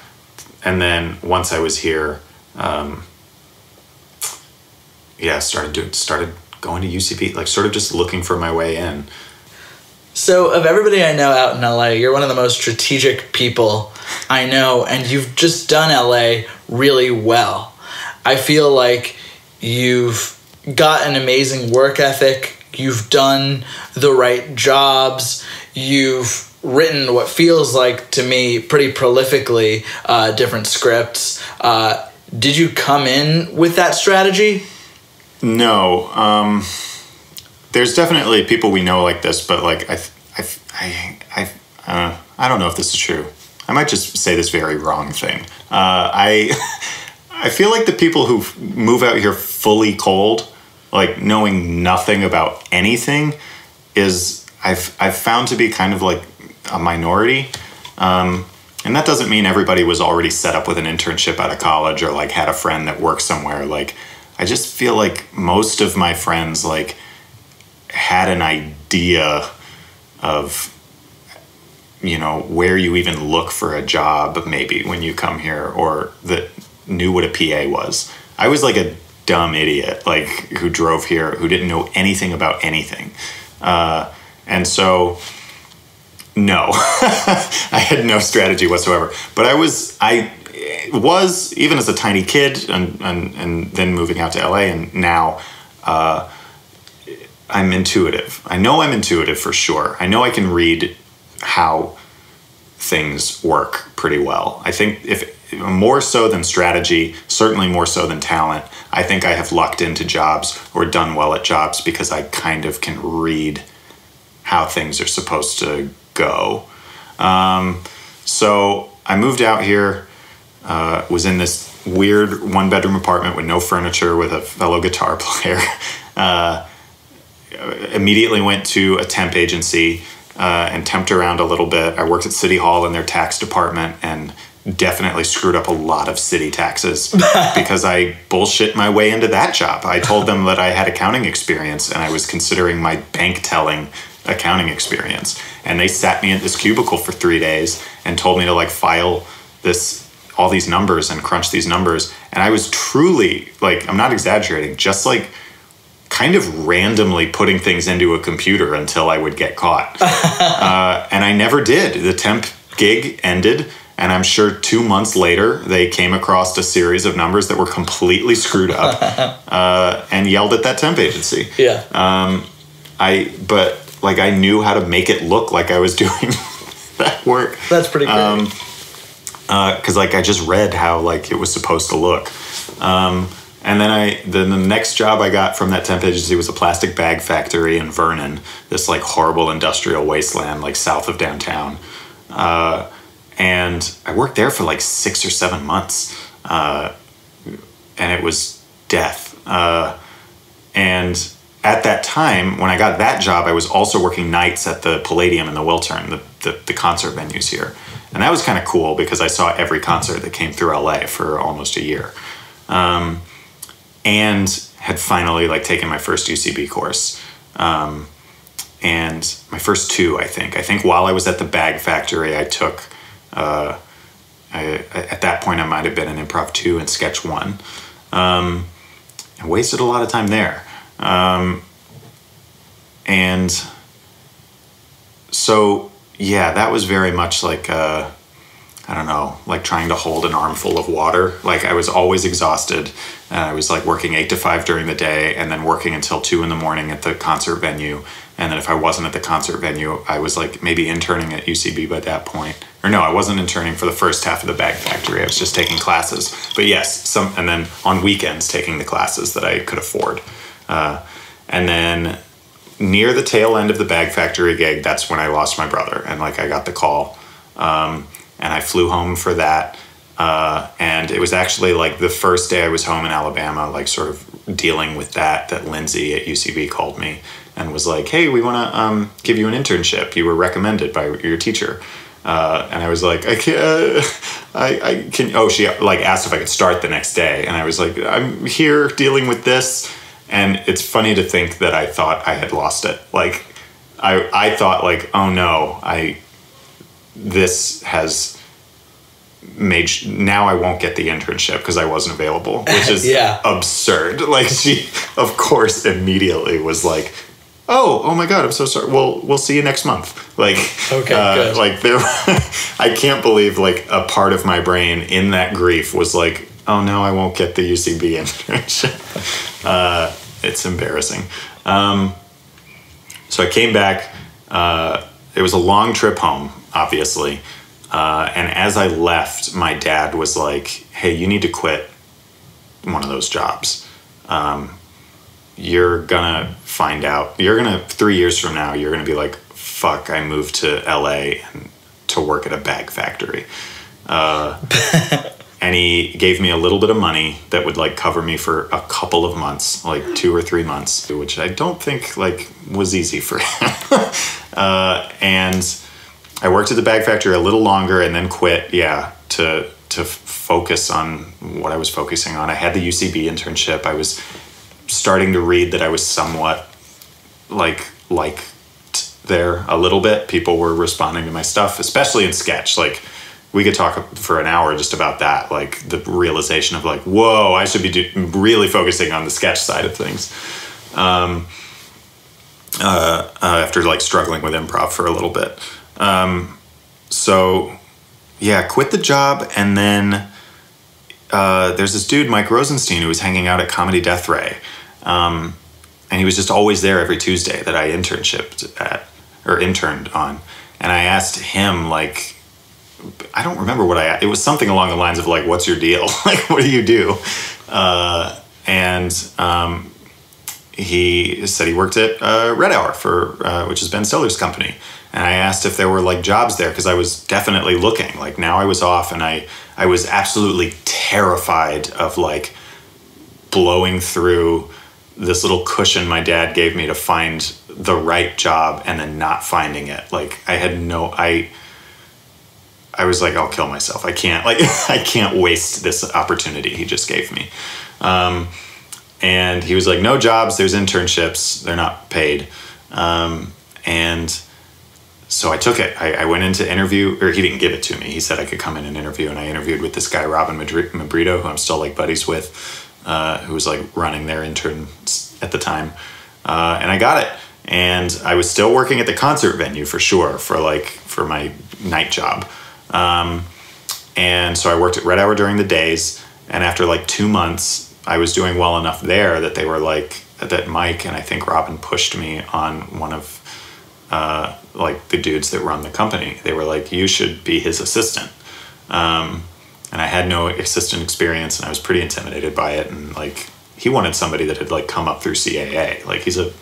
and then once I was here, um, yeah, started doing started going to UCB, like sort of just looking for my way in. So, of everybody I know out in LA, you're one of the most strategic people I know, and you've just done LA really well. I feel like you've got an amazing work ethic, you've done the right jobs, you've written what feels like to me pretty prolifically uh, different scripts. Uh, did you come in with that strategy? No, um, there's definitely people we know like this, but like I, I, I, I, uh, I don't know if this is true. I might just say this very wrong thing. Uh, I, I feel like the people who move out here fully cold, like knowing nothing about anything, is I've I've found to be kind of like a minority. Um, and that doesn't mean everybody was already set up with an internship out of college or like had a friend that worked somewhere. Like, I just feel like most of my friends like had an idea of you know where you even look for a job maybe when you come here or that knew what a PA was. I was like a dumb idiot like who drove here who didn't know anything about anything. Uh, and so no. I had no strategy whatsoever. But i was i was even as a tiny kid and and, and then moving out to la and now uh, i'm intuitive. I know i'm intuitive for sure. I know i can read how things work pretty well. I think if more so than strategy certainly more so than talent i think i have lucked into jobs or done well at jobs because i kind of can read how things are supposed to go. Um, so I moved out here, uh, was in this weird one bedroom apartment with no furniture with a fellow guitar player. Uh, immediately went to a temp agency uh, and temped around a little bit. I worked at City Hall in their tax department and definitely screwed up a lot of city taxes because I bullshit my way into that job. I told them that I had accounting experience and I was considering my bank telling accounting experience. And they sat me at this cubicle for three days and told me to like file this all these numbers and crunch these numbers. And I was truly like, I'm not exaggerating, just like kind of randomly putting things into a computer until I would get caught. uh, and I never did. The temp gig ended. And I'm sure two months later, they came across a series of numbers that were completely screwed up uh, and yelled at that temp agency. Yeah. Um, I, but like I knew how to make it look like I was doing that work. That's pretty great. Um, because like I just read how like it was supposed to look. Um, and then I then the next job I got from that temp agency was a plastic bag factory in Vernon, this like horrible industrial wasteland like south of downtown. Uh, and I worked there for like six or seven months, uh, and it was death. Uh, and at that time, when I got that job, I was also working nights at the Palladium and the Wiltern, the, the, the concert venues here. and that was kind of cool because I saw every concert that came through LA for almost a year, um, and had finally like taken my first UCB course. Um, and my first two, I think. I think while I was at the Bag Factory, I took. Uh, I, at that point, I might have been in improv two and sketch one. Um, I wasted a lot of time there. Um, and so, yeah, that was very much like, uh, I don't know, like trying to hold an armful of water. Like I was always exhausted. And I was like working eight to five during the day and then working until two in the morning at the concert venue. And then if I wasn't at the concert venue, I was like maybe interning at UCB by that point. Or no, I wasn't interning for the first half of the bag factory. I was just taking classes. But yes, some and then on weekends taking the classes that I could afford. Uh, and then near the tail end of the bag factory gig, that's when I lost my brother. And like I got the call. Um, and I flew home for that. Uh, and it was actually like the first day I was home in Alabama, like sort of dealing with that, that Lindsay at UCB called me and was like, "Hey, we want to um, give you an internship. You were recommended by your teacher." Uh, and I was like, I can't, I, I can, oh, she like asked if I could start the next day. And I was like, I'm here dealing with this. And it's funny to think that I thought I had lost it. Like, I, I thought like, oh no, I, this has made, now I won't get the internship because I wasn't available, which is Yeah. absurd. Like she, of course, immediately was like, "Oh, oh my god, I'm so sorry. Well, we'll see you next month." Like, Okay, uh, like there, I can't believe like a part of my brain in that grief was like, "Oh no, I won't get the UCB internship." uh, it's embarrassing. Um, so I came back. Uh, it was a long trip home, obviously. Uh, and as I left, my dad was like, "Hey, you need to quit one of those jobs. Um, you're gonna find out. You're gonna three years from now. You're gonna be like, fuck, I moved to LA to work at a bag factory." Uh, and he gave me a little bit of money that would like cover me for a couple of months, like two or three months, which I don't think like was easy for him. uh, and I worked at the bag factory a little longer and then quit. Yeah, to to focus on what I was focusing on. I had the UCB internship. I was starting to read that I was somewhat like liked there a little bit. People were responding to my stuff, especially in sketch. Like we could talk for an hour just about that. Like the realization of like, whoa, I should be do- really focusing on the sketch side of things. Um, uh, uh, after like struggling with improv for a little bit. Um, so yeah, quit the job and then uh, there's this dude Mike Rosenstein who was hanging out at Comedy Death Ray, um, and he was just always there every Tuesday that I internshipped at or interned on, and I asked him like. I don't remember what I. It was something along the lines of like, "What's your deal? like, what do you do?" Uh, and um, he said he worked at uh, Red Hour for, uh, which is Ben Stiller's company. And I asked if there were like jobs there because I was definitely looking. Like now I was off, and I I was absolutely terrified of like blowing through this little cushion my dad gave me to find the right job and then not finding it. Like I had no I. I was like, I'll kill myself. I can't like I can't waste this opportunity he just gave me. Um, and he was like, no jobs. There's internships. They're not paid. Um, and so I took it. I, I went in to interview, or he didn't give it to me. He said I could come in and interview, and I interviewed with this guy Robin Mabrito, who I'm still like buddies with, uh, who was like running their interns at the time, uh, and I got it. And I was still working at the concert venue for sure for like for my night job. Um, and so I worked at Red Hour during the days. And after like two months, I was doing well enough there that they were like, that Mike and I think Robin pushed me on one of uh, like the dudes that run the company. They were like, you should be his assistant. Um, and I had no assistant experience and I was pretty intimidated by it. And like, he wanted somebody that had like come up through CAA. Like, he's a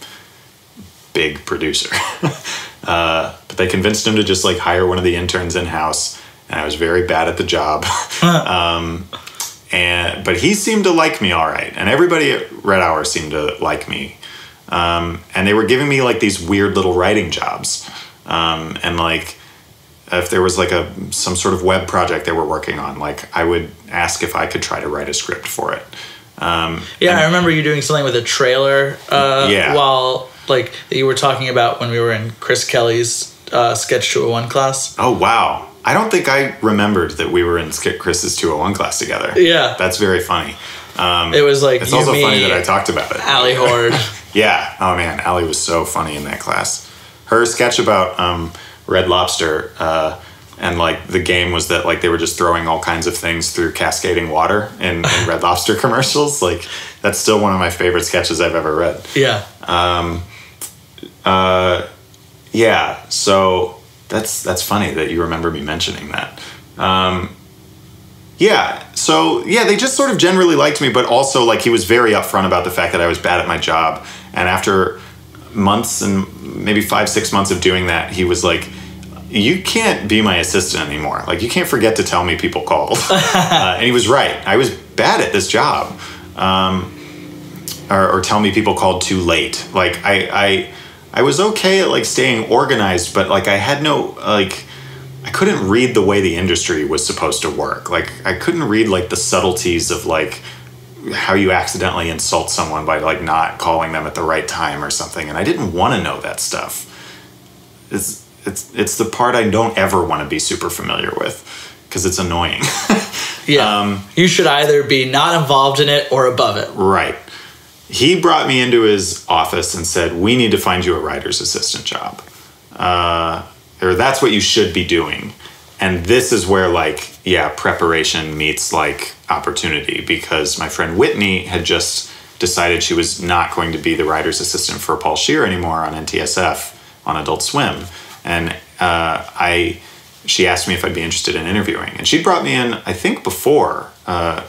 big producer. uh, but they convinced him to just like hire one of the interns in house. And I was very bad at the job. um, and but he seemed to like me all right, and everybody at Red Hour seemed to like me. Um, and they were giving me like these weird little writing jobs, um, and like if there was like a some sort of web project they were working on, like I would ask if I could try to write a script for it. Um, Yeah, I remember you doing something with a trailer. Uh, Yeah. While like that you were talking about when we were in Chris Kelly's uh, Sketch 201 class. oh wow! I don't think I remembered that we were in Skip Chris's 201 class together. Yeah. That's very funny. Um, It was like it's also funny that I talked about it. Allie Horde. Yeah. Oh man, Allie was so funny in that class. Her sketch about um, Red Lobster uh, and like the game was that like they were just throwing all kinds of things through cascading water in, in Red Lobster commercials. Like that's still one of my favorite sketches I've ever read. yeah. Yeah. So that's that's funny that you remember me mentioning that. Um, yeah. So yeah, they just sort of generally liked me, but also like he was very upfront about the fact that I was bad at my job. And after months and maybe five six months of doing that, he was like. You can't be my assistant anymore. Like you can't forget to tell me people called. uh, and he was right. I was bad at this job. Um, or, or tell me people called too late. Like I, I, I was okay at like staying organized, but like I had no like, I couldn't read the way the industry was supposed to work. Like I couldn't read like the subtleties of like how you accidentally insult someone by like not calling them at the right time or something, and I didn't want to know that stuff. It's it's it's the part I don't ever want to be super familiar with because it's annoying. Yeah. Um, you should either be not involved in it or above it. Right. He brought me into his office and said, "We need to find you a writer's assistant job, uh, or that's what you should be doing." And this is where, like, yeah, preparation meets like opportunity because my friend Whitney had just decided she was not going to be the writer's assistant for Paul Scheer anymore on NTSF on Adult Swim, and uh, I. She asked me if I'd be interested in interviewing, and she brought me in, I think, before uh,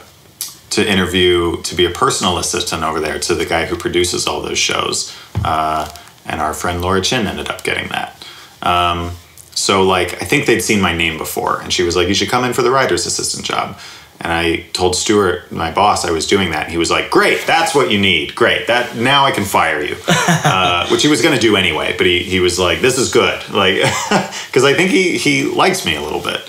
to interview to be a personal assistant over there to the guy who produces all those shows. Uh, and our friend Laura Chin ended up getting that. Um, so like I think they'd seen my name before, and she was like, "You should come in for the writer's assistant job." And I told Stuart, my boss, I was doing that. And he was like, "Great, that's what you need. Great, that now I can fire you," uh, which he was going to do anyway. But he, he was like, "This is good," like because I think he he likes me a little bit.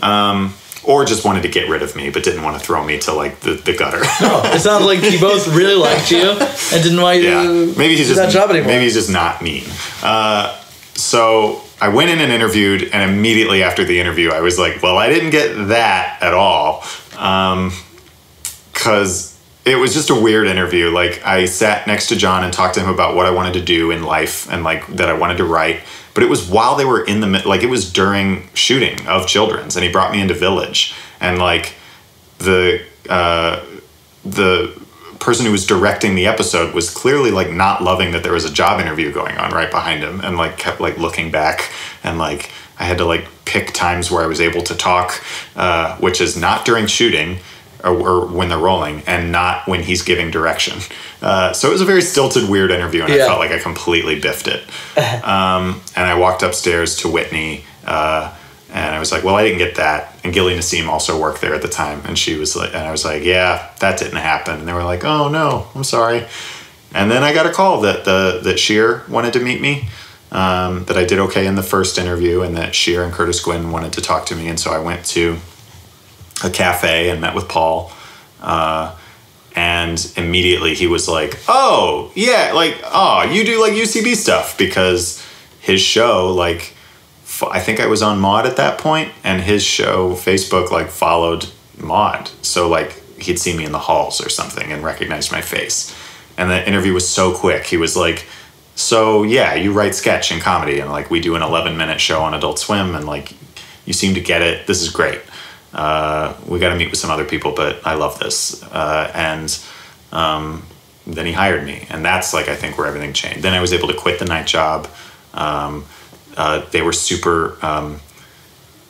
Um, or just wanted to get rid of me, but didn't want to throw me to like the, the gutter. It sounds like he both really liked you and didn't want you yeah, to maybe he's do just that job anymore. maybe he's just not mean. Uh, so I went in and interviewed, and immediately after the interview, I was like, "Well, I didn't get that at all," because it was just a weird interview. Like I sat next to John and talked to him about what I wanted to do in life and like that I wanted to write. But it was while they were in the like it was during shooting of Children's, and he brought me into Village, and like the uh, the person who was directing the episode was clearly like not loving that there was a job interview going on right behind him and like kept like looking back. And like i had to like pick times where i was able to talk uh, which is not during shooting or, or when they're rolling and not when he's giving direction uh, so it was a very stilted weird interview and Yeah. i felt like i completely biffed it um, and i walked upstairs to whitney uh, and I was like, well, I didn't get that. And Gilly Nassim also worked there at the time. And she was like, and I was like, yeah, that didn't happen. And they were like, oh no, I'm sorry. And then I got a call that the that Scheer wanted to meet me. Um, that I did okay in the first interview, and that Scheer and Curtis Gwinn wanted to talk to me. And so I went to a cafe and met with Paul. Uh, and immediately he was like, "Oh yeah, like oh you do like UCB stuff because his show like." f- I think I was on Maude at that point, and his show Facebook like followed Maude, so like he'd see me in the halls or something and recognized my face. And the interview was so quick. He was like, "So yeah, you write sketch and comedy, and like we do an 11 minute show on Adult Swim, and like you seem to get it. This is great. Uh, we got to meet with some other people, but I love this." Uh, and um, then he hired me, and that's like I think where everything changed. Then I was able to quit the night job. Um, uh, they were super um,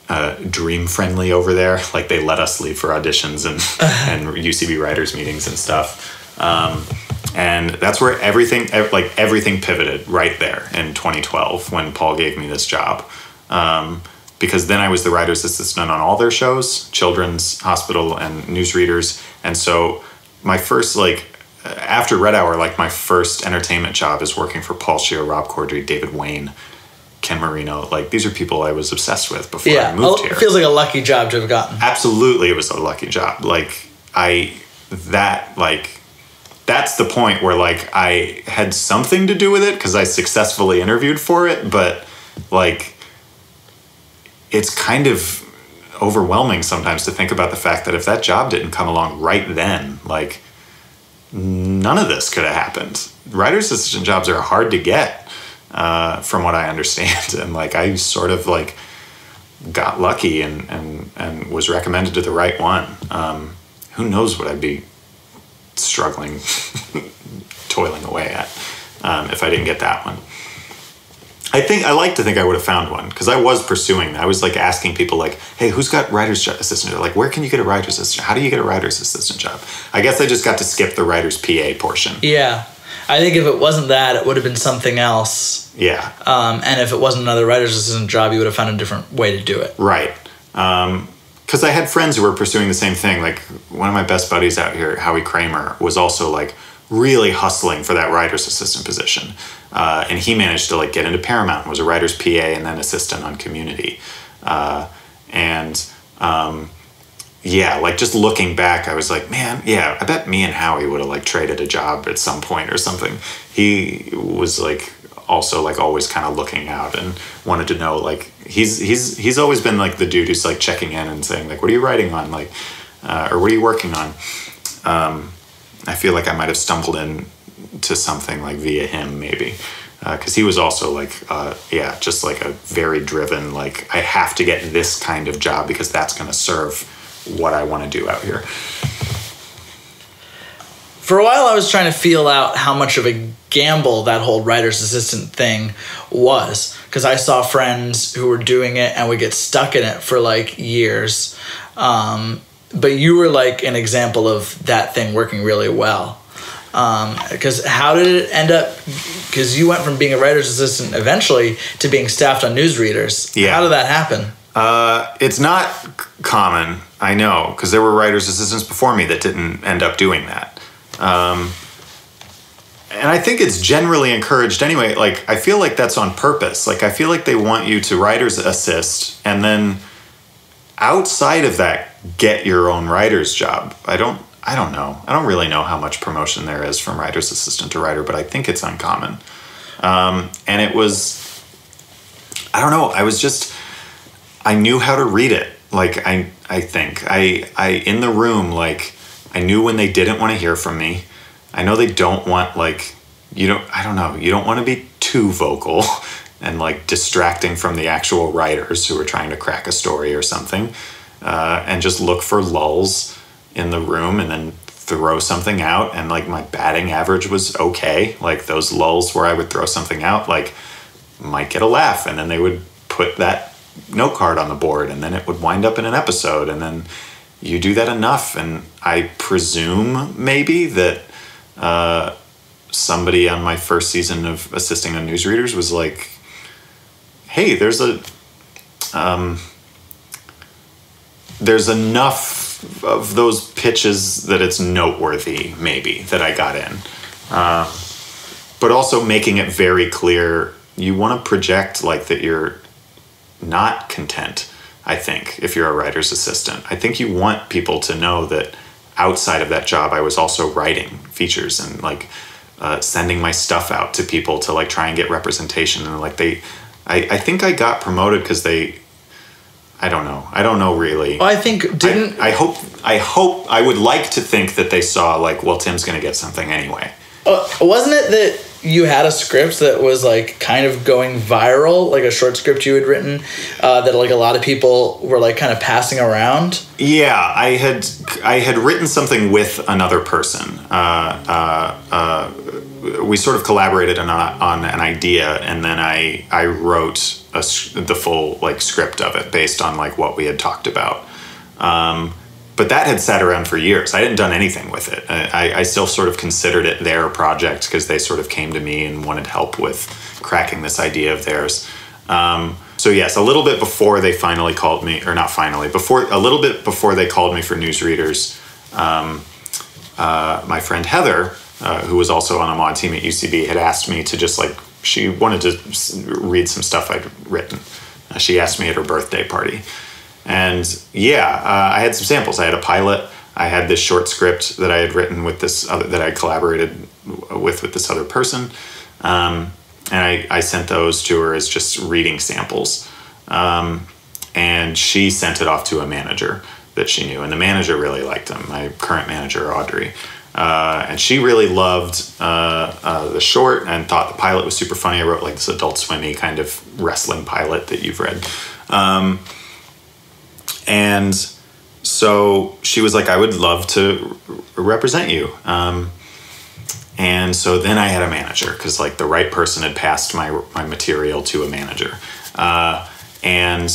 uh, dream friendly over there. Like they let us leave for auditions and and UCB writers meetings and stuff. Um, and that's where everything like everything pivoted right there in 2012 when Paul gave me this job. Um, because then I was the writer's assistant on all their shows, Children's Hospital and Newsreaders, and so my first like uh, after Red Hour, like my first entertainment job is working for Paul Scheer, Rob Corddry, David Wain, Ken Marino. Like these are people I was obsessed with before Yeah, I moved oh, here. it feels like a lucky job to have gotten. Absolutely, it was a lucky job. Like I that like that's the point where like I had something to do with it because I successfully interviewed for it, but like it's kind of overwhelming sometimes to think about the fact that if that job didn't come along right then, like none of this could have happened. Writer's assistant jobs are hard to get, uh, from what I understand, and like I sort of like got lucky and and and was recommended to the right one. Um, who knows what I'd be struggling, toiling away at um, if I didn't get that one. I think I like to think I would have found one because I was pursuing that. I was like asking people like, "Hey, who's got writer's assistant? Like, where can you get a writer's assistant? How do you get a writer's assistant job?" I guess I just got to skip the writer's PA portion. Yeah. I think if it wasn't that, it would have been something else. Yeah, Um, and if it wasn't another writer's assistant job, you would have found a different way to do it. Right. Because I had friends who were pursuing the same thing. Like one of my best buddies out here, Howie Kramer, was also like really hustling for that writer's assistant position. Uh, and he managed to like get into Paramount, was a writer's PA and then assistant on Community. Uh, and um, yeah, like just looking back, I was like, man, yeah, I bet me and Howie would have like traded a job at some point or something. He was like also like always kind of looking out and wanted to know like he's he's he's always been like the dude who's like checking in and saying like what are you writing on like uh, or what are you working on um, i feel like i might have stumbled into something like via him maybe because he was also like uh, yeah just like a very driven like i have to get this kind of job because that's going to serve what i want to do out here For a while, I was trying to feel out how much of a gamble that whole writer's assistant thing was because I saw friends who were doing it and would get stuck in it for like years. Um, but you were like an example of that thing working really well. Because how did it end up? Because you went from being a writer's assistant eventually to being staffed on newsreaders. Yeah. How did that happen? Uh, it's not common, I know, because there were writers' assistants before me that didn't end up doing that. Um, and I think it's generally encouraged anyway. Like, I feel like that's on purpose. Like, I feel like they want you to writer's assist and then outside of that, get your own writer's job. I don't. I don't know. I don't really know how much promotion there is from writer's assistant to writer, but I think it's uncommon. Um, and it was, I don't know. I was just, I knew how to read it. Like I I think I I in the room like I knew when they didn't want to hear from me. I know they don't want like you don't I don't know, you don't want to be too vocal and like distracting from the actual writers who are trying to crack a story or something. Uh, and just look for lulls in the room and then throw something out. And like my batting average was okay. Like those lulls where i would throw something out like might get a laugh. And then they would put that note card on the board and then it would wind up in an episode. And then you do that enough. And i presume maybe that uh, somebody on my first season of assisting on newsreaders was like hey there's a um, there's enough of those pitches that it's noteworthy maybe that i got in. Uh, but also making it very clear you want to project like that you're not content i think if you're a writer's assistant. I think you want people to know that outside of that job i was also writing features and like uh, sending my stuff out to people to like try and get representation. And like they i, I think i got promoted because they i don't know i don't know really Well, I think didn't I, I hope i hope i would like to think that they saw like well tim's gonna get something anyway Uh, wasn't it that you had a script that was like kind of going viral, like a short script you had written uh, that like a lot of people were like kind of passing around? Yeah, I had I had written something with another person. Uh, uh, uh, we sort of collaborated on, on an idea, and then I I wrote a, the full like script of it based on like what we had talked about. Um, but that had sat around for years. I hadn't done anything with it. I, I still sort of considered it their project because they sort of came to me and wanted help with cracking this idea of theirs. Um, so yes, a little bit before they finally called me, or not finally, before a little bit before they called me for newsreaders, um, uh, my friend Heather, uh, who was also on a Maude team at UCB, had asked me to just like she wanted to read some stuff I'd written. Uh, she asked me at her birthday party, and yeah, uh, I had some samples. I had a pilot. I had this short script that I had written with this other that I collaborated with with this other person, um, and I, I sent those to her as just reading samples. Um, and she sent it off to a manager that she knew, and the manager really liked them, My current manager, Audrey, uh, and she really loved uh, uh, the short and thought the pilot was super funny. I wrote like this Adult Swimmy kind of wrestling pilot that you've read, um, and so she was like, "I would love to represent you." Um, and so then I had a manager because like the right person had passed my my material to a manager, uh, and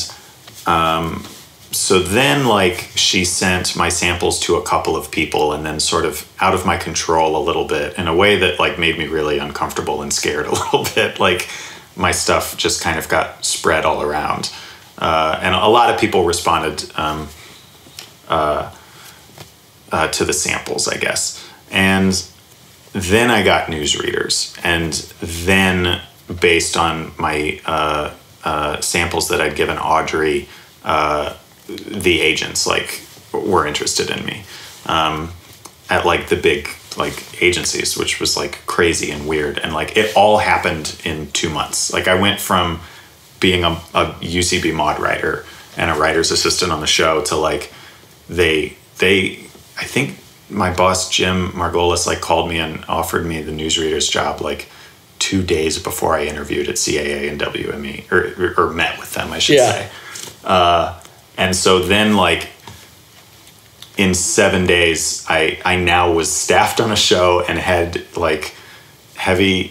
um, so then like she sent my samples to a couple of people and then sort of out of my control a little bit in a way that like made me really uncomfortable and scared a little bit. Like my stuff just kind of got spread all around. Uh, and a lot of people responded um, uh, uh, to the samples i guess. And then i got newsreaders. And then based on my uh, uh, samples that i'd given audrey uh, the agents like were interested in me. Um, at like the big like agencies which was like crazy and weird. And like it all happened in two months. Like i went from being a, a ucb Maude writer and a writer's assistant on the show to like they they i think my boss jim margolis like called me and offered me the newsreader's job like two days before i interviewed at caa and wme or, or, met with them i should Yeah. say. Uh, and so then like in seven days i i now was staffed on a show and had like heavy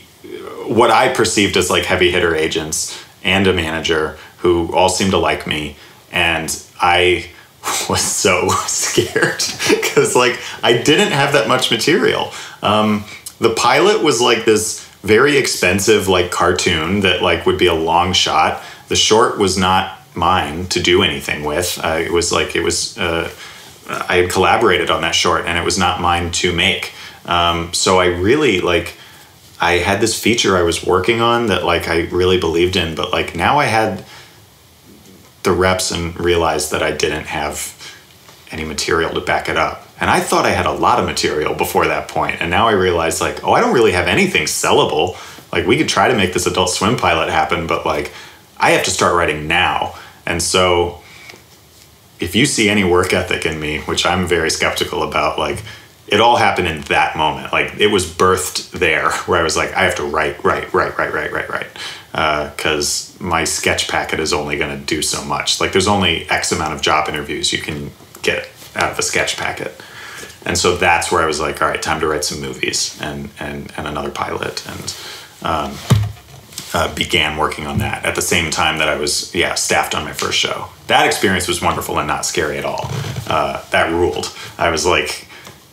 what i perceived as like heavy hitter agents and a manager who all seemed to like me. And i was so scared because like i didn't have that much material. Um, the pilot was like this very expensive like cartoon that like would be a long shot. The short was not mine to do anything with uh, it was like it was uh, I had collaborated on that short and it was not mine to make. Um, so I really like I had this feature I was working on that like I really believed in, but like now I had the reps and realized that I didn't have any material to back it up. And I thought I had a lot of material before that point, and now I realize like, oh, I don't really have anything sellable. Like we could try to make this Adult Swim pilot happen, but like I have to start writing now. And so if you see any work ethic in me, which I'm very skeptical about, like it all happened in that moment. Like it was birthed there, where I was like, I have to write, write, write, write, write, write, write, because my sketch packet is only going to do so much. Like there's only X amount of job interviews you can get out of a sketch packet, and so that's where I was like, all right, time to write some movies and and and another pilot, and um, uh, began working on that at the same time that I was, yeah, staffed on my first show. That experience was wonderful and not scary at all. Uh, that ruled. I was like,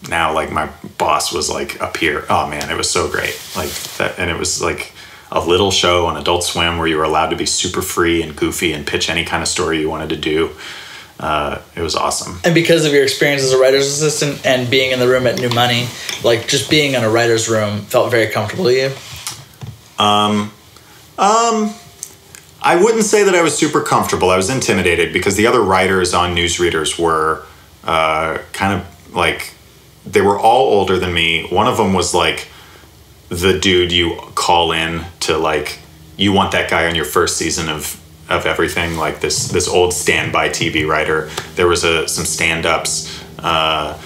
now like my boss was like up here. Oh man, it was so great. Like that, and it was like a little show on Adult Swim where you were allowed to be super free and goofy and pitch any kind of story you wanted to do. Uh, it was awesome. And because of your experience as a writer's assistant and being in the room at New Money, like just being in a writer's room felt very comfortable to you. I wouldn't say that I was super comfortable. I was intimidated because the other writers on newsreaders were uh, kind of like they were all older than me. One of them was like the dude you call in to like you want that guy on your first season of of everything like this this old standby TV writer. There was a some stand ups. Uh,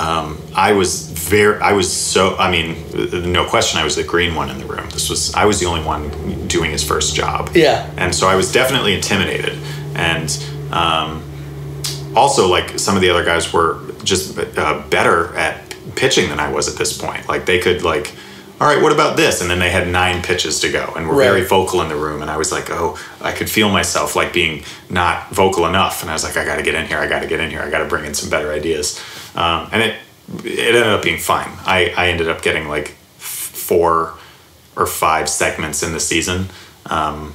um, I was very, I was so, I mean, no question, I was the green one in the room. This was, I was the only one doing his first job. Yeah. And so I was definitely intimidated. And um, also, like, some of the other guys were just uh, better at pitching than I was at this point. Like, they could, like, all right, what about this? And then they had nine pitches to go and were very vocal in the room. And I was like, oh, I could feel myself like being not vocal enough. And I was like, I got to get in here. I got to get in here. I got to bring in some better ideas. Um, and it, it ended up being fine. I, I ended up getting like four or five segments in the season. Um,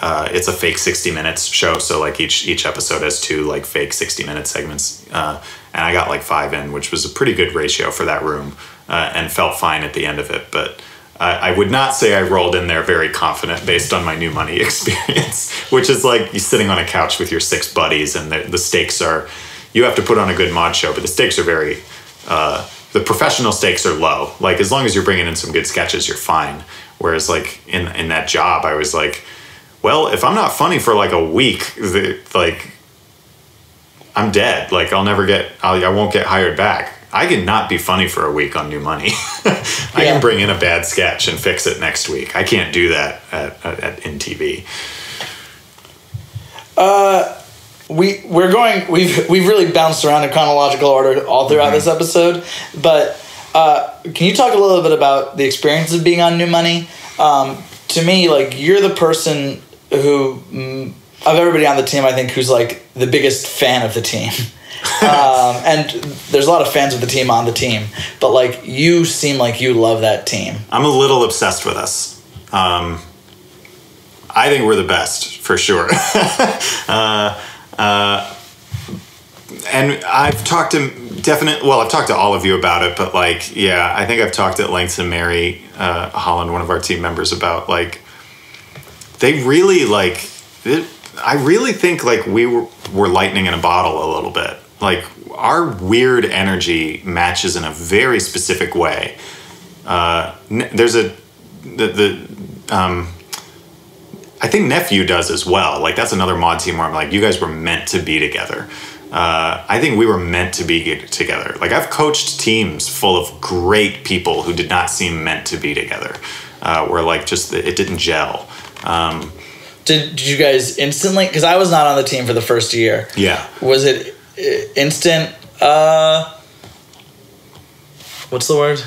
uh, it's a fake 60 minutes show. So like each, each episode has two like fake 60 minute segments. Uh, and I got like five in, which was a pretty good ratio for that room uh, and felt fine at the end of it. But I I would not say I rolled in there very confident based on my new money experience, which is like you sitting on a couch with your six buddies, and the, the stakes are you have to put on a good Maude show, but the stakes are very uh, the professional stakes are low. Like as long as you're bringing in some good sketches, you're fine. Whereas like in in that job, I was like, well, if I'm not funny for like a week, the, like I'm dead. Like I'll never get, I'll, I won't get hired back. I can not be funny for a week on new money. I Yeah. can bring in a bad sketch and fix it next week. I can't do that at, at, at in TV. We we're going we've we've really bounced around in chronological order all throughout this episode but uh, can you talk a little bit about the experience of being on new money um, to me like you're the person who mm, of everybody on the team i think who's like the biggest fan of the team um, and there's a lot of fans of the team on the team but like you seem like you love that team I'm a little obsessed with us. Um, I think we're the best for sure. uh, uh, and I've talked to definite. Well, I've talked to all of you about it, but like, yeah, I think I've talked at length to Mary uh, Holland, one of our team members, about like they really like. It, I really think like we were, were lightning in a bottle a little bit. Like our weird energy matches in a very specific way. Uh, there's a the the um, I think nephew does as well. Like that's another Maude team where I'm like, you guys were meant to be together. Uh, I think we were meant to be together. Like I've coached teams full of great people who did not seem meant to be together. Uh, where like just it didn't gel. Um, did, did you guys instantly because i was not on the team for the first year yeah. was it uh, instant uh what's the word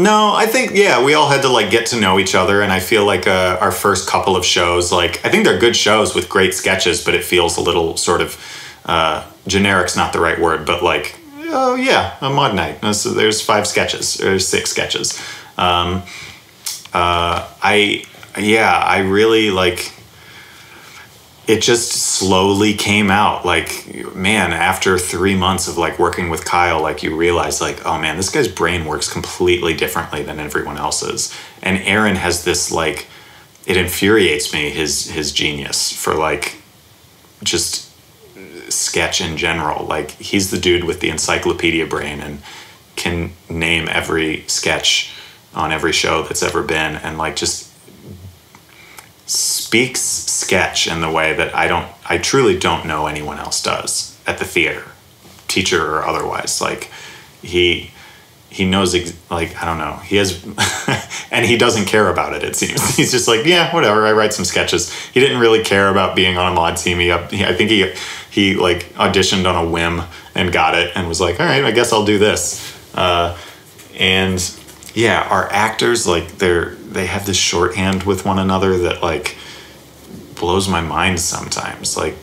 No, I think yeah, we all had to like get to know each other, and I feel like uh, our first couple of shows, like I think they're good shows with great sketches, but it feels a little sort of uh, generic's not the right word, but like oh yeah, a Maude night. So there's five sketches or six sketches. Um, uh, I yeah, I really like it just slowly came out. Like man after three months of like working with kyle like you realize like oh man this guy's brain works completely differently than everyone else's. And aaron has this like it infuriates me his his genius for like just sketch in general. Like he's the dude with the encyclopedia brain and can name every sketch on every show that's ever been and like just speaks sketch in the way that I don't I truly don't know anyone else does at the theater teacher or otherwise. Like he he knows ex- like I don't know he has and he doesn't care about it it seems. He's just like yeah whatever I write some sketches. He didn't really care about being on a Maude team. He, I think he he like auditioned on a whim and got it and was like all right I guess I'll do this. Uh, and yeah our actors like they're they have this shorthand with one another that like blows my mind sometimes. Like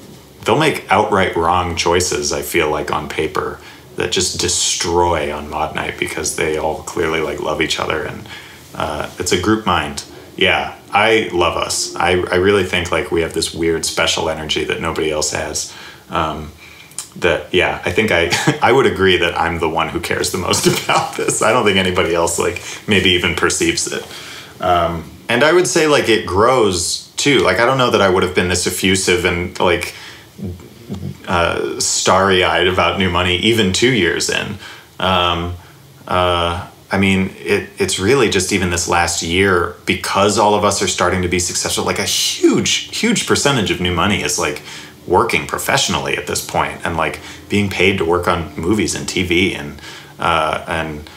they'll make outright wrong choices i feel like on paper that just destroy on Maude night because they all clearly like love each other and uh, it's a group mind. Yeah i love us. I, I really think like we have this weird special energy that nobody else has um, that yeah i think i i would agree that i'm the one who cares the most about this. I don't think anybody else like maybe even perceives it. Um, and i would say like it grows too. Like i don't know that i would have been this effusive and like uh, starry-eyed about new money even two years in. Um, uh, i mean it, it's really just even this last year because all of us are starting to be successful like a huge huge percentage of new money is like working professionally at this point and like being paid to work on movies and tv and uh, and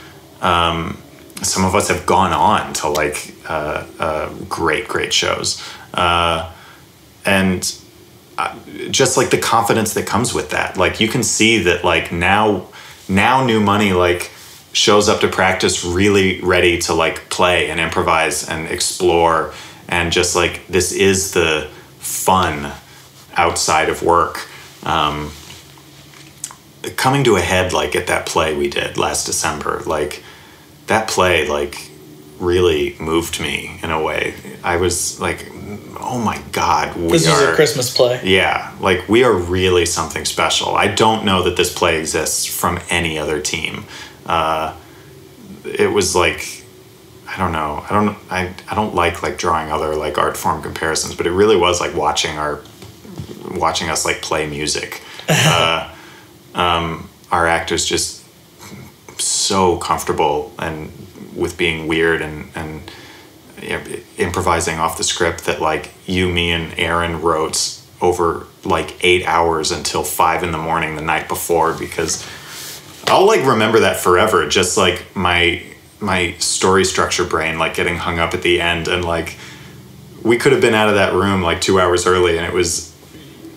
um, some of us have gone on to like uh, uh, great great shows uh, and uh, just like the confidence that comes with that. Like you can see that like now now new money like shows up to practice really ready to like play and improvise and explore. And just like this is the fun outside of work. Um, coming to a head like at that play we did last december like that play like really moved me in a way. I was like oh my god we this are was a christmas play yeah, like we are really something special. I don't know that this play exists from any other team. Uh, it was like, I don't know. I don't. I, I don't like like drawing other like art form comparisons, but it really was like watching our watching us like play music. uh, um, our actors just so comfortable and with being weird and and improvising off the script that like you, me, and Aaron wrote over like eight hours until five in the morning the night before because I'll like remember that forever. Just like my my story structure brain like getting hung up at the end and like we could have been out of that room like two hours early and it was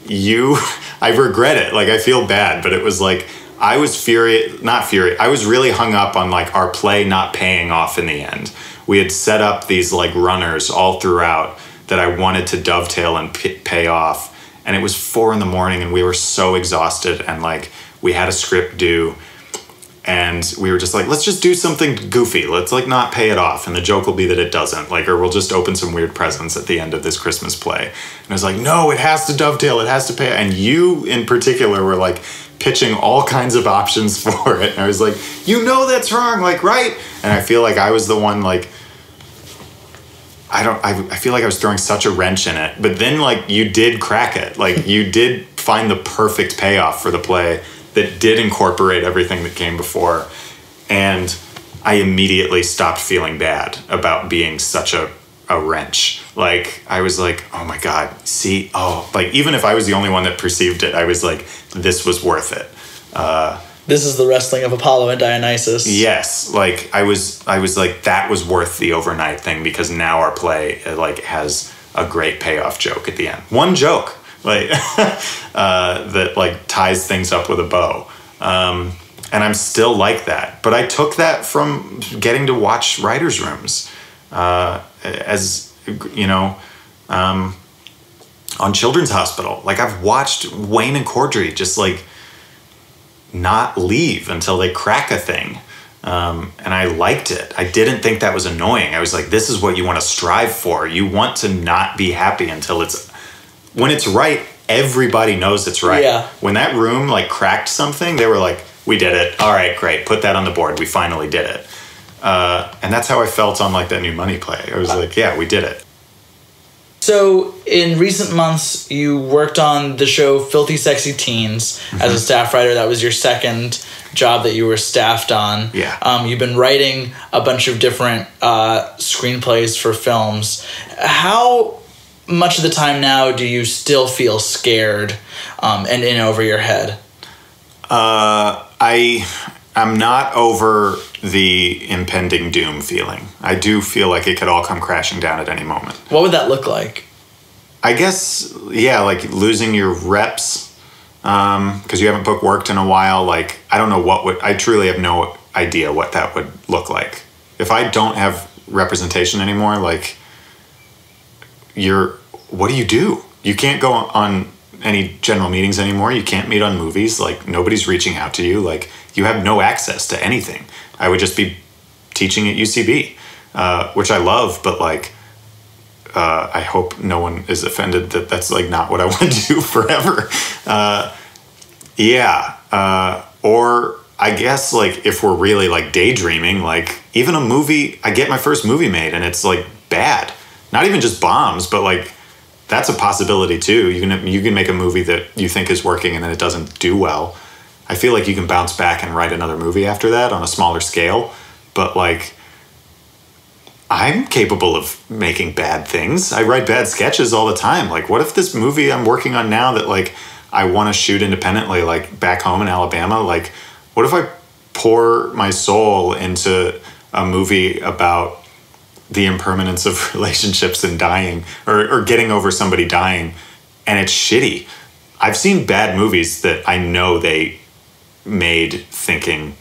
you. I regret it. Like i feel bad but it was like i was furious not furious i was really hung up on like our play not paying off in the end we had set up these like runners all throughout that i wanted to dovetail and pay off. And it was four in the morning and we were so exhausted and like we had a script due and we were just like let's just do something goofy. Let's like not pay it off. And the joke will be that it doesn't. Like or we'll just open some weird presents at the end of this christmas play. And i was like no it has to dovetail. It has to pay. And you in particular were like pitching all kinds of options for it and i was like you know that's wrong like right and i feel like i was the one like I don't. I, I feel like I was throwing such a wrench in it, but then like you did crack it. Like you did find the perfect payoff for the play that did incorporate everything that came before, and I immediately stopped feeling bad about being such a a wrench. Like I was like, oh my god, see, oh, like even if I was the only one that perceived it, I was like, this was worth it. Uh, This is the wrestling of Apollo and Dionysus. Yes, like I was, I was like that was worth the overnight thing because now our play uh, like has a great payoff joke at the end. One joke, like uh, that, like ties things up with a bow. Um, and I'm still like that, but I took that from getting to watch writers' rooms, uh, as you know, um, on Children's Hospital. Like I've watched Wain and Corddry just like not leave until they crack a thing. Um, and I liked it. I didn't think that was annoying. I was like, this is what you want to strive for. You want to not be happy until it's when it's right. Everybody knows it's right. Yeah. When that room like cracked something, they were like, "We did it. All right, great. Put that on the board. We finally did it." Uh, and that's how I felt on like that new money play. I was like, "Yeah, we did it." So, in recent months, you worked on the show Filthy Sexy Teens as a staff writer. That was your second job that you were staffed on. Yeah. Um, you've been writing a bunch of different uh, screenplays for films. How much of the time now do you still feel scared um, and in over your head? Uh, I I'm not over the impending doom feeling. I do feel like it could all come crashing down at any moment. What would that look like? I guess yeah, like losing your reps um, because you haven't book worked in a while. Like I don't know what would I truly have no idea what that would look like if I don't have representation anymore. Like you're what do you do? You can't go on any general meetings anymore. You can't meet on movies. Like nobody's reaching out to you. Like you have no access to anything. I would just be teaching at UCB, uh, which I love, but like uh, I hope no one is offended that that's like not what I want to do forever. Uh, yeah. Uh, or I guess like if we're really like daydreaming, like even a movie, I get my first movie made and it's like bad. Not even just bombs, but like that's a possibility too. You can you can make a movie that you think is working and then it doesn't do well. I feel like you can bounce back and write another movie after that on a smaller scale, but like I'm capable of making bad things. I write bad sketches all the time. Like, what if this movie I'm working on now that like I want to shoot independently, like back home in Alabama, like what if I pour my soul into a movie about the impermanence of relationships and dying or, or getting over somebody dying and it's shitty. I've seen bad movies that I know they made thinking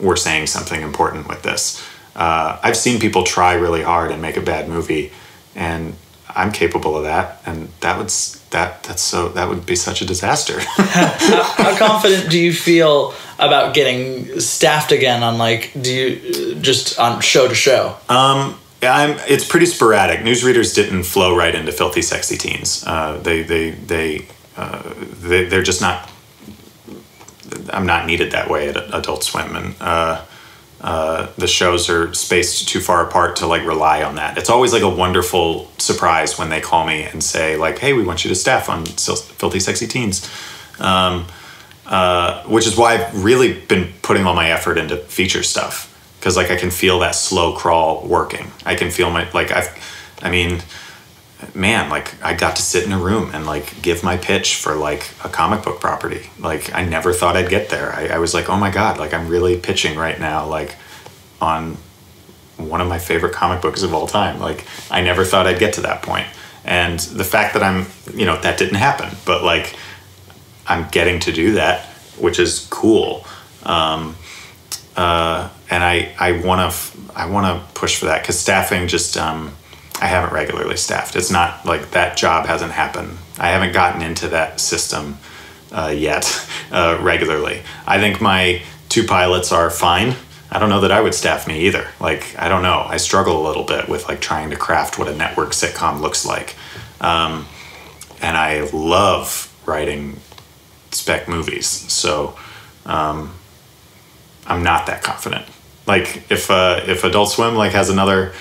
we're saying something important with this. Uh, I've seen people try really hard and make a bad movie, and I'm capable of that. And that would that that's so that would be such a disaster. How confident do you feel about getting staffed again on like do you just on show to show? Um, I'm. It's pretty sporadic. Newsreaders didn't flow right into filthy, sexy teens. Uh, they they they, uh, they they're just not. I'm not needed that way at Adult Swim, and uh, uh, the shows are spaced too far apart to like rely on that. It's always like a wonderful surprise when they call me and say like, "Hey, we want you to staff on Filthy Sexy Teens," um, uh, which is why I've really been putting all my effort into feature stuff because like I can feel that slow crawl working. I can feel my like I've, I mean, man, like I got to sit in a room and like give my pitch for like a comic book property. Like I never thought I'd get there. I, I was like, oh my god, like I'm really pitching right now, like on one of my favorite comic books of all time. Like I never thought I'd get to that point. And the fact that I'm, you know, that didn't happen, but like I'm getting to do that, which is cool. Um, uh, and I I want to I want to push for that because staffing just um, I haven't regularly staffed. It's not like that job hasn't happened. I haven't gotten into that system uh, yet uh, regularly. I think my two pilots are fine. I don't know that I would staff me either. Like I don't know. I struggle a little bit with like trying to craft what a network sitcom looks like, um, and I love writing spec movies. So um, I'm not that confident. Like if uh, if Adult Swim like has another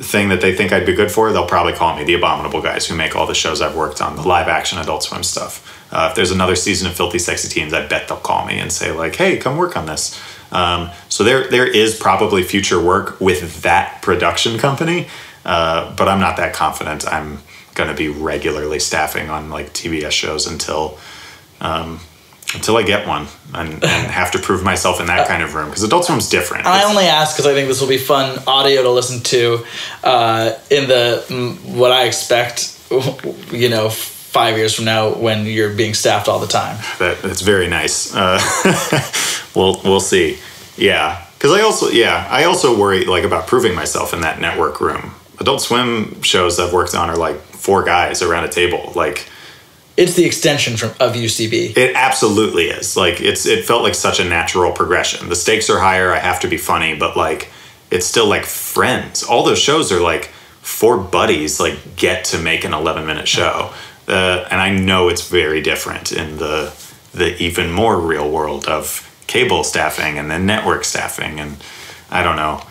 thing that they think I'd be good for, they'll probably call me the Abominable guys who make all the shows I've worked on, the live action Adult Swim stuff. Uh, if there's another season of Filthy Sexy Teens, I bet they'll call me and say like, "Hey, come work on this." Um, so there there is probably future work with that production company, uh, but I'm not that confident. I'm going to be regularly staffing on like TBS shows until um, until I get one and, and have to prove myself in that kind of room because Adult Swim's different. I only ask because I think this will be fun audio to listen to uh, in the mm, what I expect, you know, five years from now when you're being staffed all the time. that that's very nice. Uh, we'll we'll see. Yeah, because I also yeah I also worry like about proving myself in that network room. Adult Swim shows I've worked on are like four guys around a table. Like It's the extension from of UCB. it absolutely is. Like it's it felt like such a natural progression. The stakes are higher. I have to be funny, but like it's still like friends. All those shows are like four buddies like get to make an 11 minute show. Uh, and I know it's very different in the the even more real world of cable staffing and then network staffing and I don't know.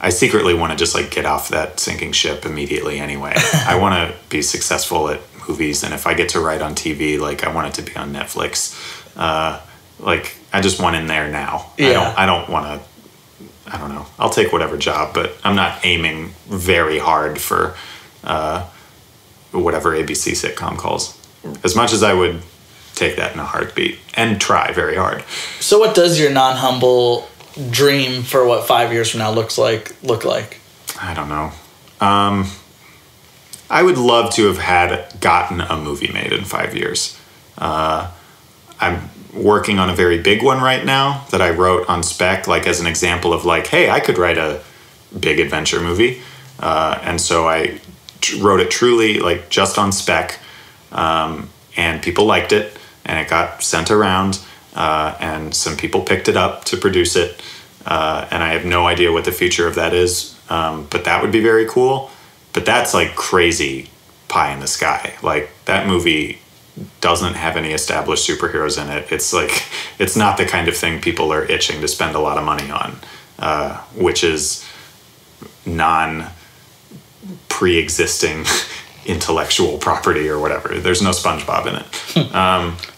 I secretly want to just like get off that sinking ship immediately anyway. I want to be successful at movies and if I get to write on TV like I want it to be on Netflix. Uh, like I just want in there now. I Yeah. don't I don't want to I don't know. I'll take whatever job, but I'm not aiming very hard for uh, whatever ABC sitcom calls. As much as I would take that in a heartbeat and try very hard. So, what does your non-humble dream for what five years from now looks like look like? I don't know. Um, I would love to have had gotten a movie made in five years. Uh, I'm working on a very big one right now that I wrote on spec, like as an example of like, hey, I could write a big adventure movie, uh, and so I t- wrote it truly like just on spec, um, and people liked it, and it got sent around, uh, and some people picked it up to produce it, uh, and I have no idea what the future of that is, um, but that would be very cool. But that's like crazy pie in the sky. Like that movie doesn't have any established superheroes in it. It's like it's not the kind of thing people are itching to spend a lot of money on, uh, which is non pre-existing intellectual property or whatever. There's no SpongeBob in it.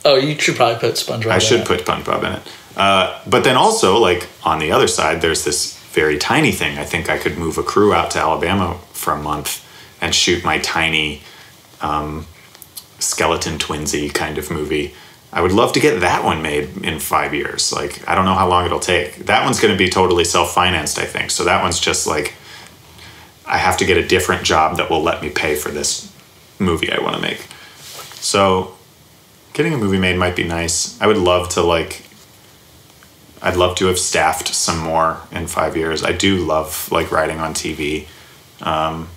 Oh, you should probably put SpongeBob. I should it. put SpongeBob in it. Uh, but then also, like on the other side, there's this very tiny thing. I think I could move a crew out to Alabama for a month and shoot my tiny um, skeleton twinsy kind of movie. I would love to get that one made in five years. Like I don't know how long it'll take. That one's going to be totally self financed. I think so. That one's just like I have to get a different job that will let me pay for this movie I want to make. So getting a movie made might be nice. I would love to like I'd love to have staffed some more in 5 years. I do love like writing on TV. Um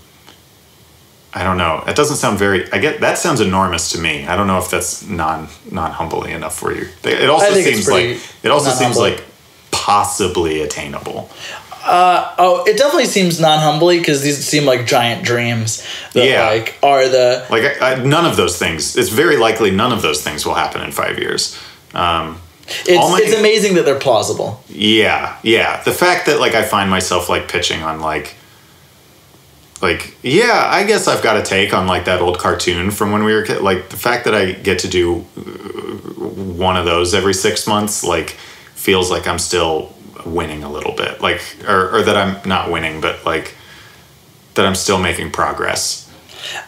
I don't know. It doesn't sound very I get that sounds enormous to me. I don't know if that's non non humbly enough for you. It also I think it's seems like it also seems like possibly attainable. Oh, it definitely seems non-humbly because these seem like giant dreams that Yeah. like are the Like I, I, none of those things. It's very likely none of those things will happen in 5 years. Um It's, my- it's amazing that they're plausible. Yeah, yeah. The fact that like I find myself like pitching on like like yeah, I guess I've got a take on like that old cartoon from when we were. Like the fact that I get to do uh, one of those every 6 months like feels like I'm still winning a little bit. Like or or that I'm not winning, but like that I'm still making progress.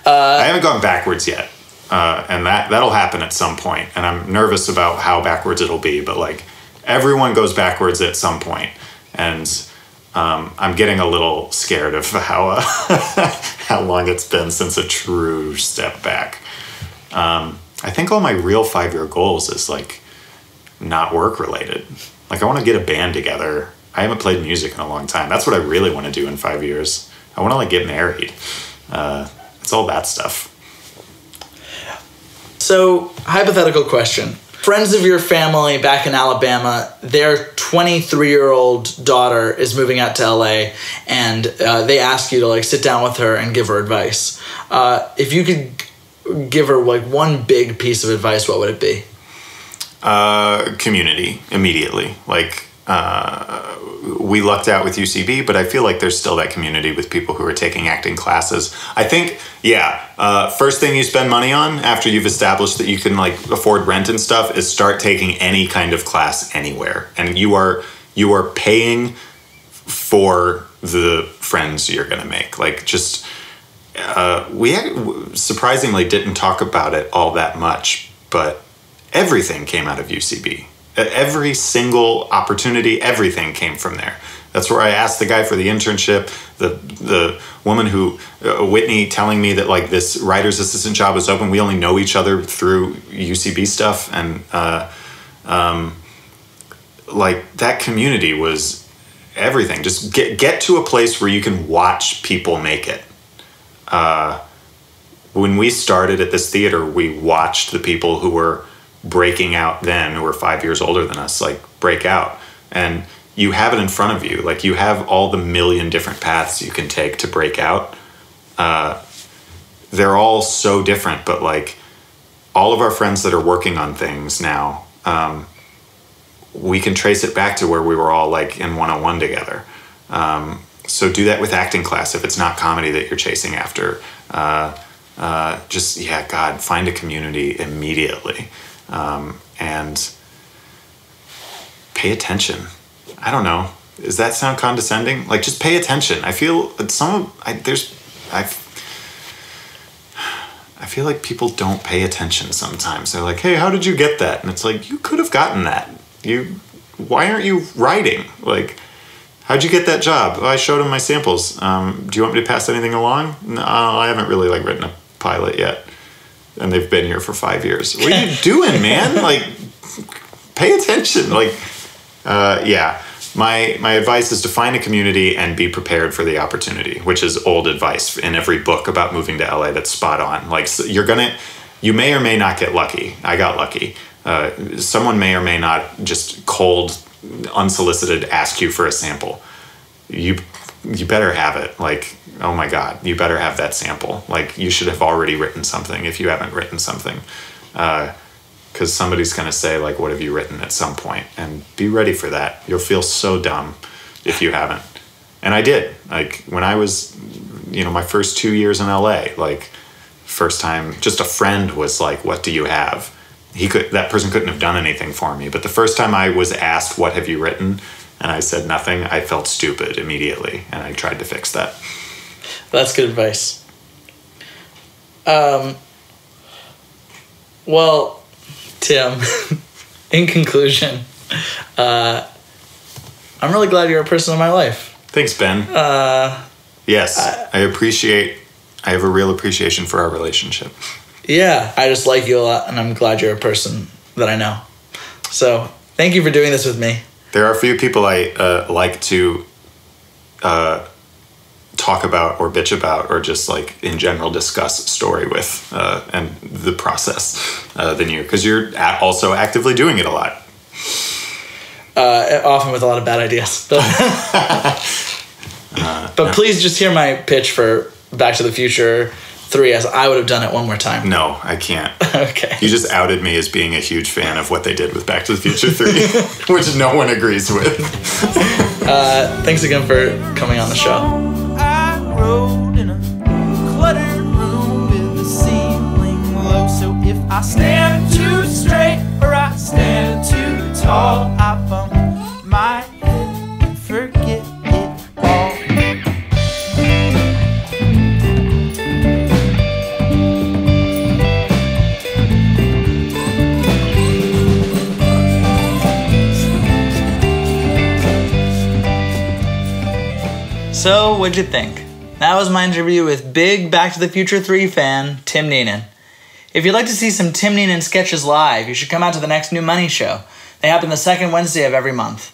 I haven't gone backwards yet. Uh, and that that'll happen at some point and i'm nervous about how backwards it'll be but like everyone goes backwards at some point and um, i'm getting a little scared of how uh, how long it's been since a true step back. Um, i think all my real five year goals is like not work related like i want to get a band together. I haven't played music in a long time. That's what i really want to do in five years. I want to like get married. Uh, it's all that stuff. So, hypothetical question. Friends of your family back in Alabama, their 23 year old daughter is moving out to LA, and uh, they ask you to like sit down with her and give her advice. Uh, if you could give her like one big piece of advice, what would it be? uh, community immediately. Like uh, we lucked out with UCB, but I feel like there's still that community with people who are taking acting classes. I think, yeah, uh, first thing you spend money on after you've established that you can like afford rent and stuff is start taking any kind of class anywhere, and you are you are paying for the friends you're gonna make. Like just. Uh, we surprisingly didn't talk about it all that much, but everything came out of UCB. Every single opportunity, everything came from there. That's where I asked the guy for the internship. The the woman who uh, Whitney telling me that like this writer's assistant job is open. We only know each other through UCB stuff, and uh, um, like that community was everything. Just get get to a place where you can watch people make it when we started at this theater, we watched the people who were breaking out then, who were five years older than us, like break out. And you have it in front of you. Like you have all the million different paths you can take to break out. Uh, they're all so different, but like all of our friends that are working on things now, um, we can trace it back to where we were all like in 101 together. Um, so do that with acting class if it's not comedy that you're chasing after. Uh, uh, just yeah, God, find a community immediately, um, and pay attention. I don't know. Does that sound condescending? Like just pay attention. I feel some I, there's I. I feel like people don't pay attention sometimes. They're like, "Hey, how did you get that?" And it's like, "You could have gotten that. You, why aren't you writing? Like, how'd you get that job? "Oh, I showed him my samples. Um, do you want me to pass anything along? No, I haven't really like written a pilot yet, and they've been here for five years. What are you doing, man? Like, pay attention. Like, uh, yeah. My my advice is to find a community and be prepared for the opportunity, which is old advice in every book about moving to LA. That's spot on. Like, so you're gonna, you may or may not get lucky. I got lucky. Uh, someone may or may not just cold, unsolicited ask you for a sample. You you better have it. Like, oh my God, you better have that sample. Like, you should have already written something if you haven't written something. Uh, because somebody's going to say, like, what have you written at some point? And be ready for that. You'll feel so dumb if you haven't. And I did. Like, when I was, you know, my first two years in LA, like, first time, just a friend was like, what do you have? He could, that person couldn't have done anything for me. But the first time I was asked, what have you written? And I said nothing, I felt stupid immediately. And I tried to fix that. That's good advice. Um, well, Tim, in conclusion, uh, I'm really glad you're a person in my life. Thanks, Ben. Uh, yes, I appreciate, I have a real appreciation for our relationship. yeah, I just like you a lot, and I'm glad you're a person that I know. So, thank you for doing this with me. There are a few people I uh, like to uh, talk about or bitch about or just like in general discuss story with uh, and the process uh, than you because you're also actively doing it a lot. Uh, often with a lot of bad ideas. But, but please just hear my pitch for Back to the Future three as I would have done it one more time. No, I can't. Okay. You just outed me as being a huge fan of what they did with Back to the Future 3, which no one agrees with. Thanks again for coming on the show. Rode in a cluttered room with the ceiling low. So if I stand too straight or I stand too tall, I bump my head and forget it all. So, what'd you think? That was my interview with big Back to the Future 3 fan, Tim Neenan. If you'd like to see some Tim Neenan sketches live, you should come out to the next New Money show. They happen the second Wednesday of every month.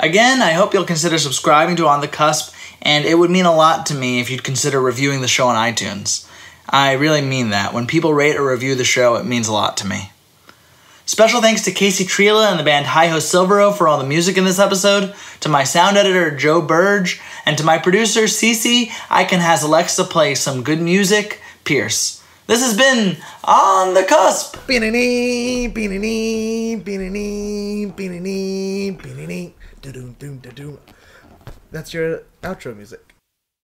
Again, I hope you'll consider subscribing to On the Cusp, and it would mean a lot to me if you'd consider reviewing the show on iTunes. I really mean that. When people rate or review the show, it means a lot to me. Special thanks to Casey Trela and the band Hi Ho Silvero for all the music in this episode, to my sound editor Joe Burge, and to my producer Cece. I can has Alexa play some good music, Pierce. This has been On the Cusp. Beanie, beanie, beanie, beanie, beanie. That's your outro music.